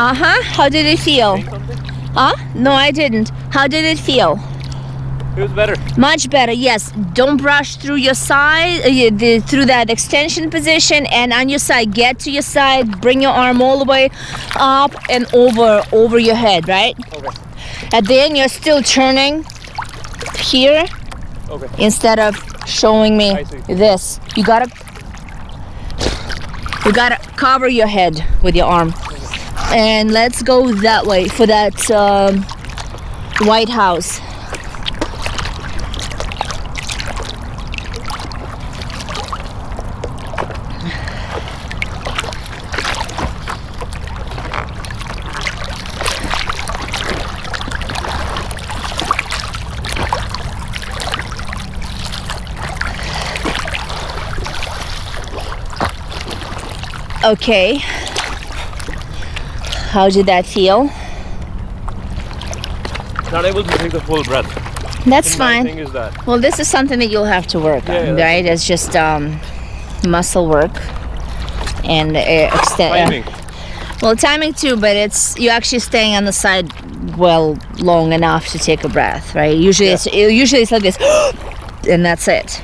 Uh huh. How did it feel? Huh? No, I didn't. How did it feel? It was better. Much better, yes. Don't brush through your side, uh, the, through that extension position, and on your side, get to your side, bring your arm all the way up and over, over your head, right? Okay. At the end, you're still turning here Okay. instead of showing me this. You gotta, you gotta cover your head with your arm, and let's go that way for that um, White House. Okay. How did that feel? Not able to take the full breath. That's fine. is that. Well, this is something that you'll have to work Yeah, on, yeah, right? It's just um, muscle work and uh, extend. Timing. well, timing too, but it's you actually staying on the side well long enough to take a breath, right? Usually, Yeah. it's usually it's like this, <gasps> and that's it,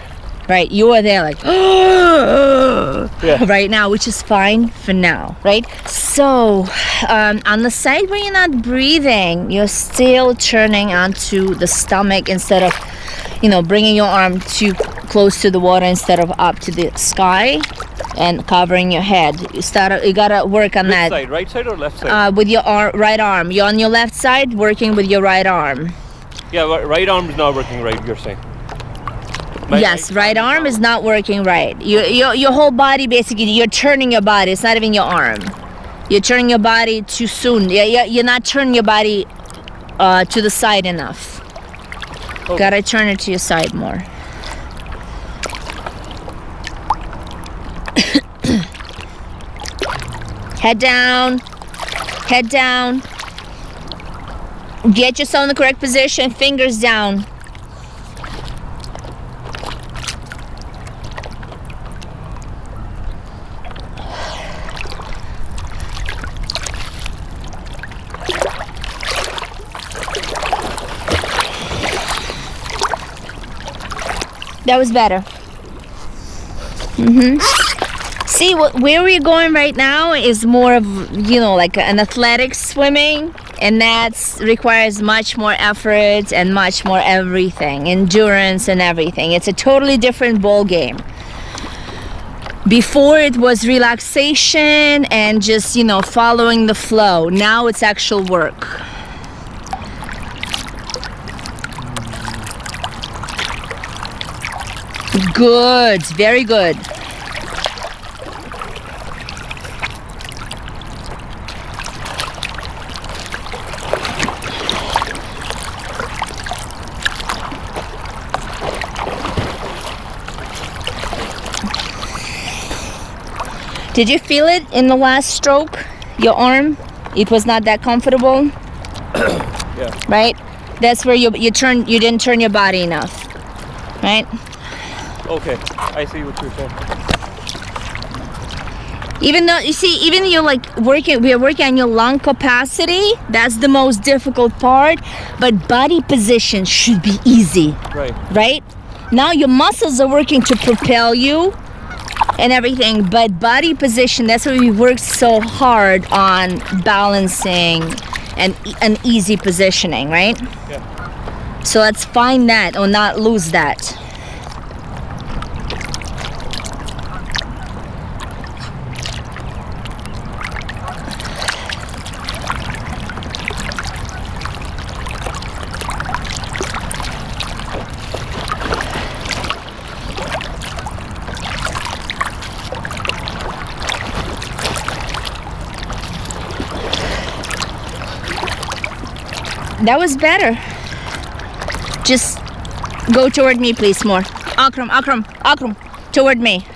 right? You are there like <gasps> Yeah. right now, which is fine for now, right? So, um, on the side where you're not breathing, you're still turning onto the stomach instead of, you know, bringing your arm too close to the water instead of up to the sky and covering your head. You start. You gotta work on Which that. side? Right side or left side? Uh, with your ar- right arm. You're on your left side, working with your right arm. yeah, right arm is not working right. You're saying. My yes, right arm is not working right. You, your, your whole body basically, you're turning your body. It's not even your arm. You're turning your body too soon. Yeah, yeah, you're not turning your body uh, to the side enough. Oh. Gotta turn it to your side more. <coughs> Head down. Head down. Get yourself in the correct position. Fingers down. That was better. hmm See, what, where we're going right now is more of, you know, like an athletic swimming, and that requires much more effort and much more everything, endurance and everything. It's a totally different ball game. Before it was relaxation and just, you know, following the flow. Now it's actual work. Good, very good. Did you feel it in the last stroke? Your arm? It was not that comfortable, <clears throat> Yeah. right? That's where you you turn you didn't turn your body enough. Right? Okay. I see what you're saying. Even though you see, even you're like working, we are working on your lung capacity. That's the most difficult part. But body position should be easy, Right. right? Now your muscles are working to propel you and everything, but body position, that's why we work so hard on balancing and an easy positioning, right? Yeah. So let's find that or not lose that. That was better. Just go toward me, please, more. Akram, Akram, Akram, toward me.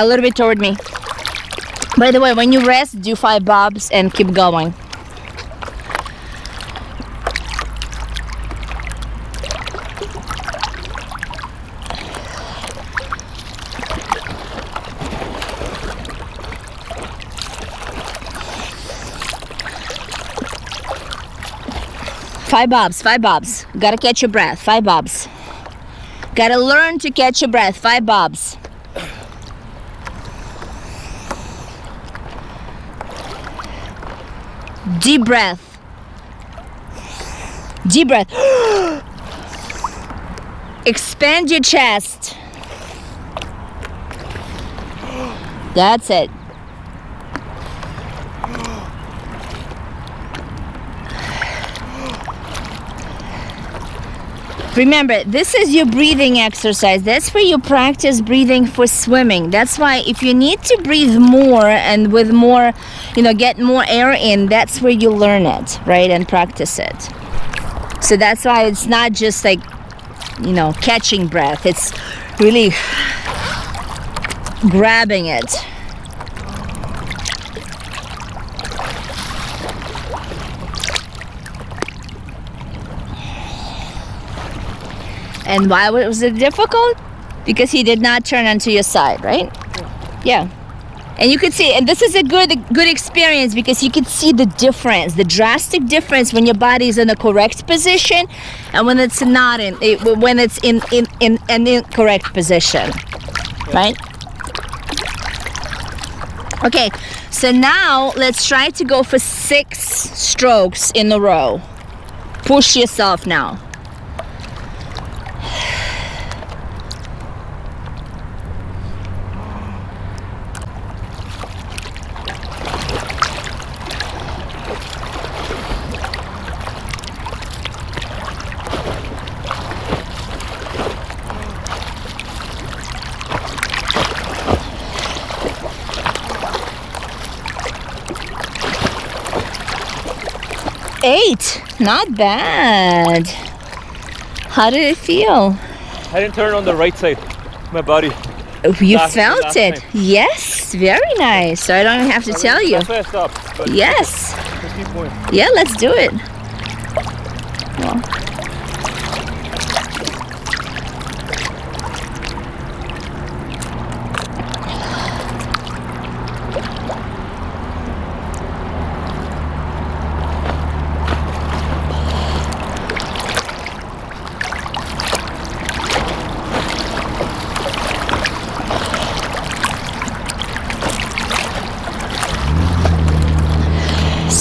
A little bit toward me. By the way, when you rest, do five bobs and keep going. Five bobs, five bobs. Gotta catch your breath. Five bobs. Gotta learn to catch your breath. Five bobs. Deep breath. Deep breath. <gasps> Expand your chest. That's it. Remember, this is your breathing exercise. That's where you practice breathing for swimming. That's why if you need to breathe more and with more, you know, get more air in, that's where you learn it, right? And practice it. So that's why it's not just like, you know, catching breath. It's really grabbing it. And why was it difficult? Because he did not turn onto your side, right? Yeah. And you could see, and this is a good good experience because you could see the difference, the drastic difference when your body is in the correct position and when it's not in, it, when it's in, in, in an incorrect position, right? Okay, so now let's try to go for six strokes in a row. Push yourself now. Eight, not bad. How did it feel? I didn't turn on the right side. My body. Oh, you Last- felt last it. time. Yes, very nice. So I don't even have to tell you. I stopped. But Yes. let's keep going. Yeah, let's do it.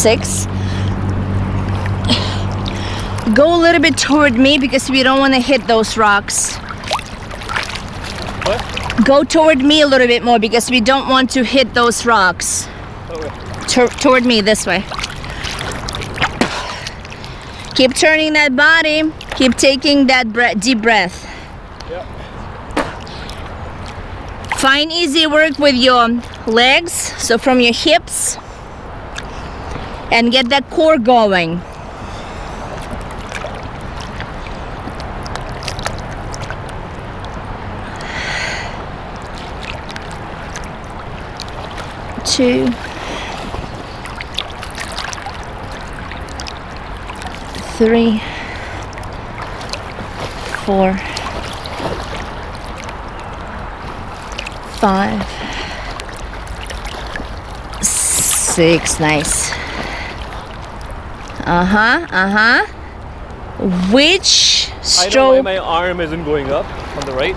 Six. Go a little bit toward me because we don't want to hit those rocks. What? Go toward me a little bit more because we don't want to hit those rocks. Okay. Toward me this way. Keep turning that body. Keep taking that bre- deep breath. Yeah. Find easy work with your legs, so from your hips, and get that core going. Two. Three. Four. five, six. Nice. Uh huh. Uh huh. Which stroke... I know why my arm isn't going up on the right.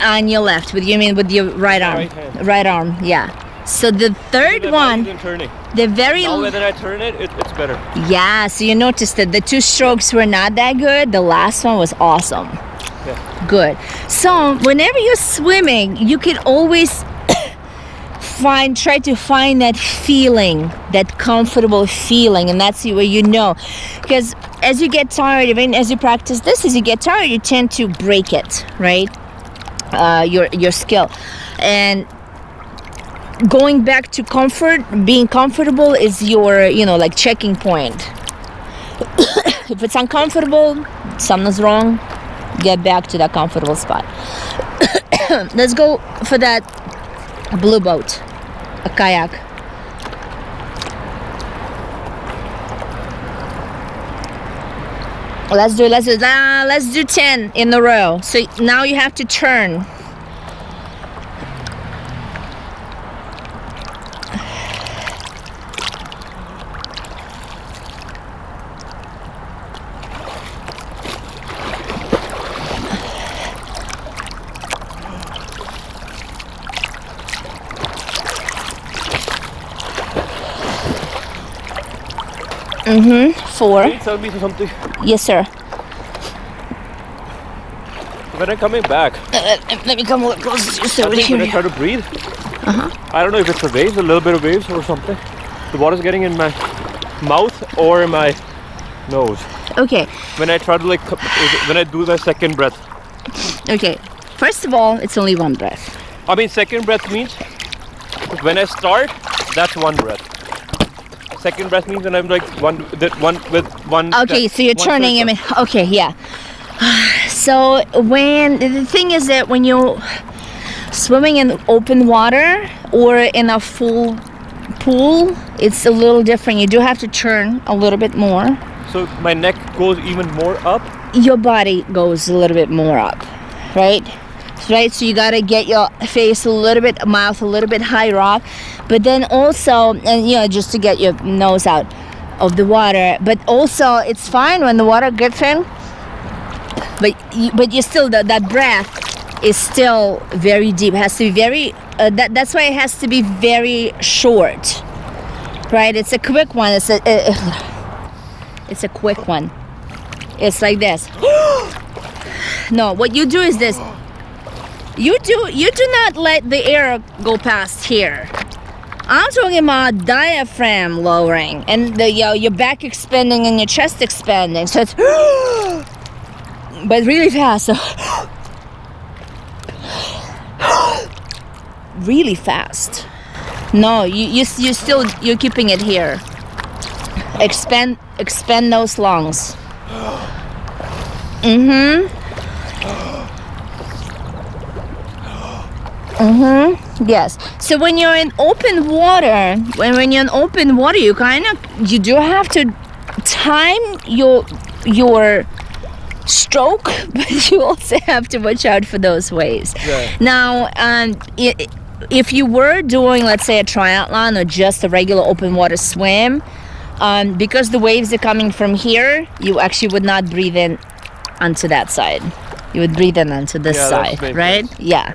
on your left? With you mean with your right arm? right hand. Right arm. Yeah. So the third My one, the very Now whether I turn it, it, it's better. yeah. So you noticed that the two strokes were not that good. The last one was awesome. Yeah. Good. So whenever you're swimming, you can always find try to find that feeling, that comfortable feeling, and that's where you know. Because as you get tired, even as you practice this, as you get tired, you tend to break it, right? Uh, your your skill, and going back to comfort, being comfortable is your you know like checking point. <coughs> if it's uncomfortable, something's wrong get back to that comfortable spot. <coughs> Let's go for that blue boat, a kayak. Let's do let's do let's do 10 in a row. So now you have to turn. Mhm. 4. Can you tell me something? Yes, sir. When I'm coming back, Uh, let me come a little closer to you so when I try to breathe, Uh-huh. I don't know if it's a wave, a little bit of waves or something. The water's getting in my mouth or in my nose. Okay, When I try to like, when I do the second breath. okay. First of all, it's only one breath. I mean, second breath means when I start, that's one breath. Second breath means when I'm like one, that one with one. Okay, so you're turning him. in- Okay, yeah. <sighs> So when the thing is that when you're swimming in open water or in a full pool, it's a little different. You do have to turn a little bit more. So my neck goes even more up. Your body goes a little bit more up, right? Right, so you gotta get your face a little bit, mouth a little bit higher up, but then also, and you know, just to get your nose out of the water. But also, it's fine when the water gets in, but you, but you still that that breath is still very deep. It has to be very. Uh, that that's why it has to be very short, right? It's a quick one. It's a. Uh, <sighs> it's a quick one. It's like this. <gasps> no, what you do is this. You do you do not let the air go past here. I'm talking about diaphragm lowering and the you know, your back expanding and your chest expanding. So it's <gasps> but really fast. So <gasps> really fast. No, you you you still you're keeping it here. Expand expand those lungs. <gasps> Mhm. Mhm. Yes. So when you're in open water, when when you're in open water, you kind of you do have to time your your stroke, <laughs> but you also have to watch out for those waves. Yeah. Now, um, if you were doing, let's say, a triathlon or just a regular open water swim, um, because the waves are coming from here, you actually would not breathe in onto that side. You would breathe in onto this Yeah, side, right? Yeah.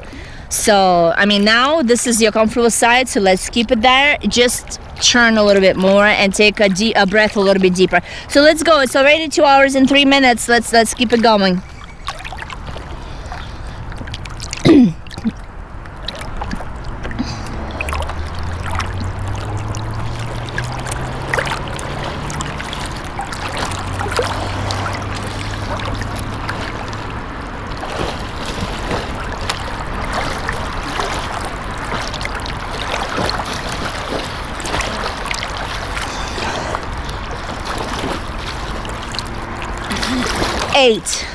So, I mean, now this is your comfortable side, so let's keep it there. Just churn a little bit more and take a, deep, a breath a little bit deeper. So let's go. It's already two hours and three minutes. Let's let's keep it going. Eight.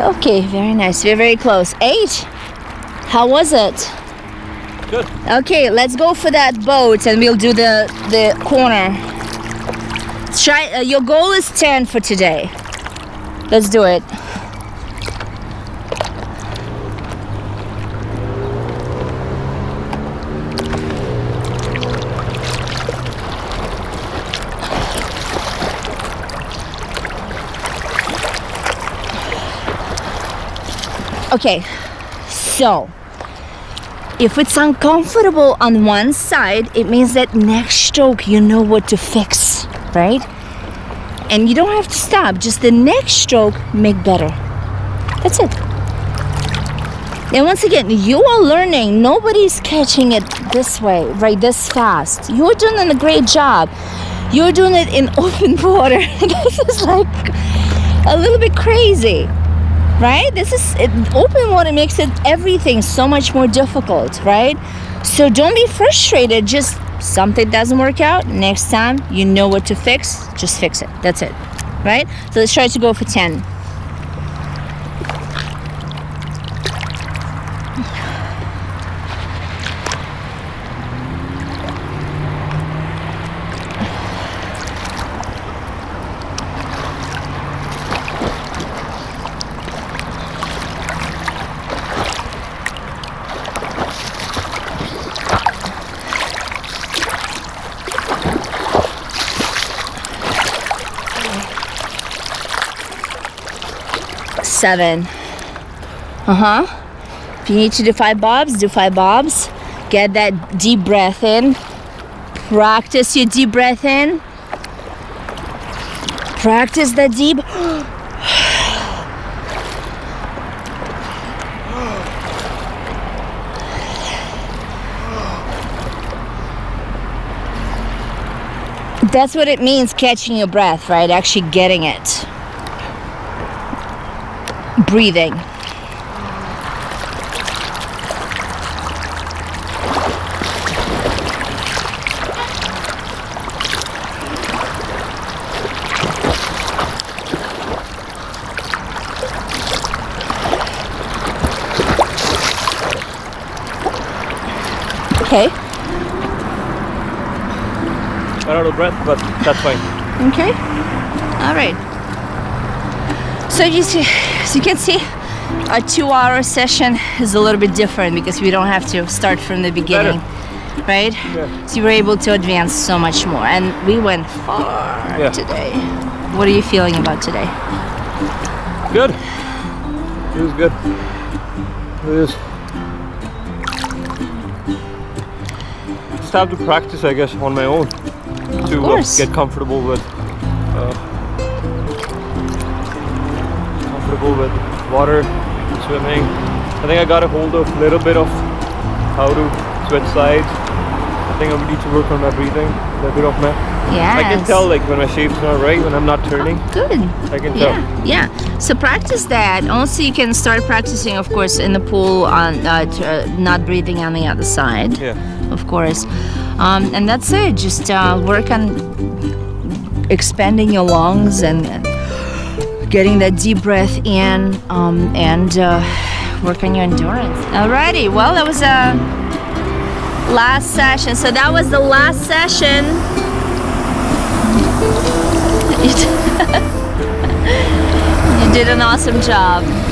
Okay, very nice. We're very close. Eight. How was it? Good. Okay, let's go for that boat and we'll do the the corner. Try. Uh, your goal is ten for today. Let's do it. Okay, so if it's uncomfortable on one side, it means that next stroke you know what to fix, right? And you don't have to stop, just the next stroke make better. That's it. And once again, you are learning. Nobody's catching it this way, right? This fast. You're doing a great job. You're doing it in <laughs> open water. <laughs> this is like a little bit crazy right? This is it, open water makes it everything so much more difficult right? So don't be frustrated just something doesn't work out next time you know what to fix just fix it. That's it right? So let's try to go for 10 seven. Uh-huh. If you need to do five bobs, do five bobs. Get that deep breath in. Practice your deep breath in. Practice that deep. That's what it means catching your breath, right? Actually getting it. Breathing. Okay. I'm out of breath, but that's fine. Okay. All right. So you see, as you can see, a two-hour session is a little bit different because we don't have to start from the beginning, right? Yeah. So you were able to advance so much more, and we went far Yeah. today. What are you feeling about today? Good. It was good. It is. Just have to practice, I guess, on my own to uh, get comfortable with comfortable with water, swimming. I think I got a hold of a little bit of how to switch sides. I think I need to work on my breathing, a little bit of my. Yeah. I can tell like when my shape's not right, when I'm not turning. Good. I can tell. Yeah, yeah. So practice that. Also, you can start practicing, of course, in the pool on uh, uh, not breathing on the other side. Yeah. of course. Um, and that's it. Just uh, work on expanding your lungs and getting that deep breath in um, and uh, work on your endurance. Alrighty, well, that was a last session. So that was the last session. <laughs> you did an awesome job.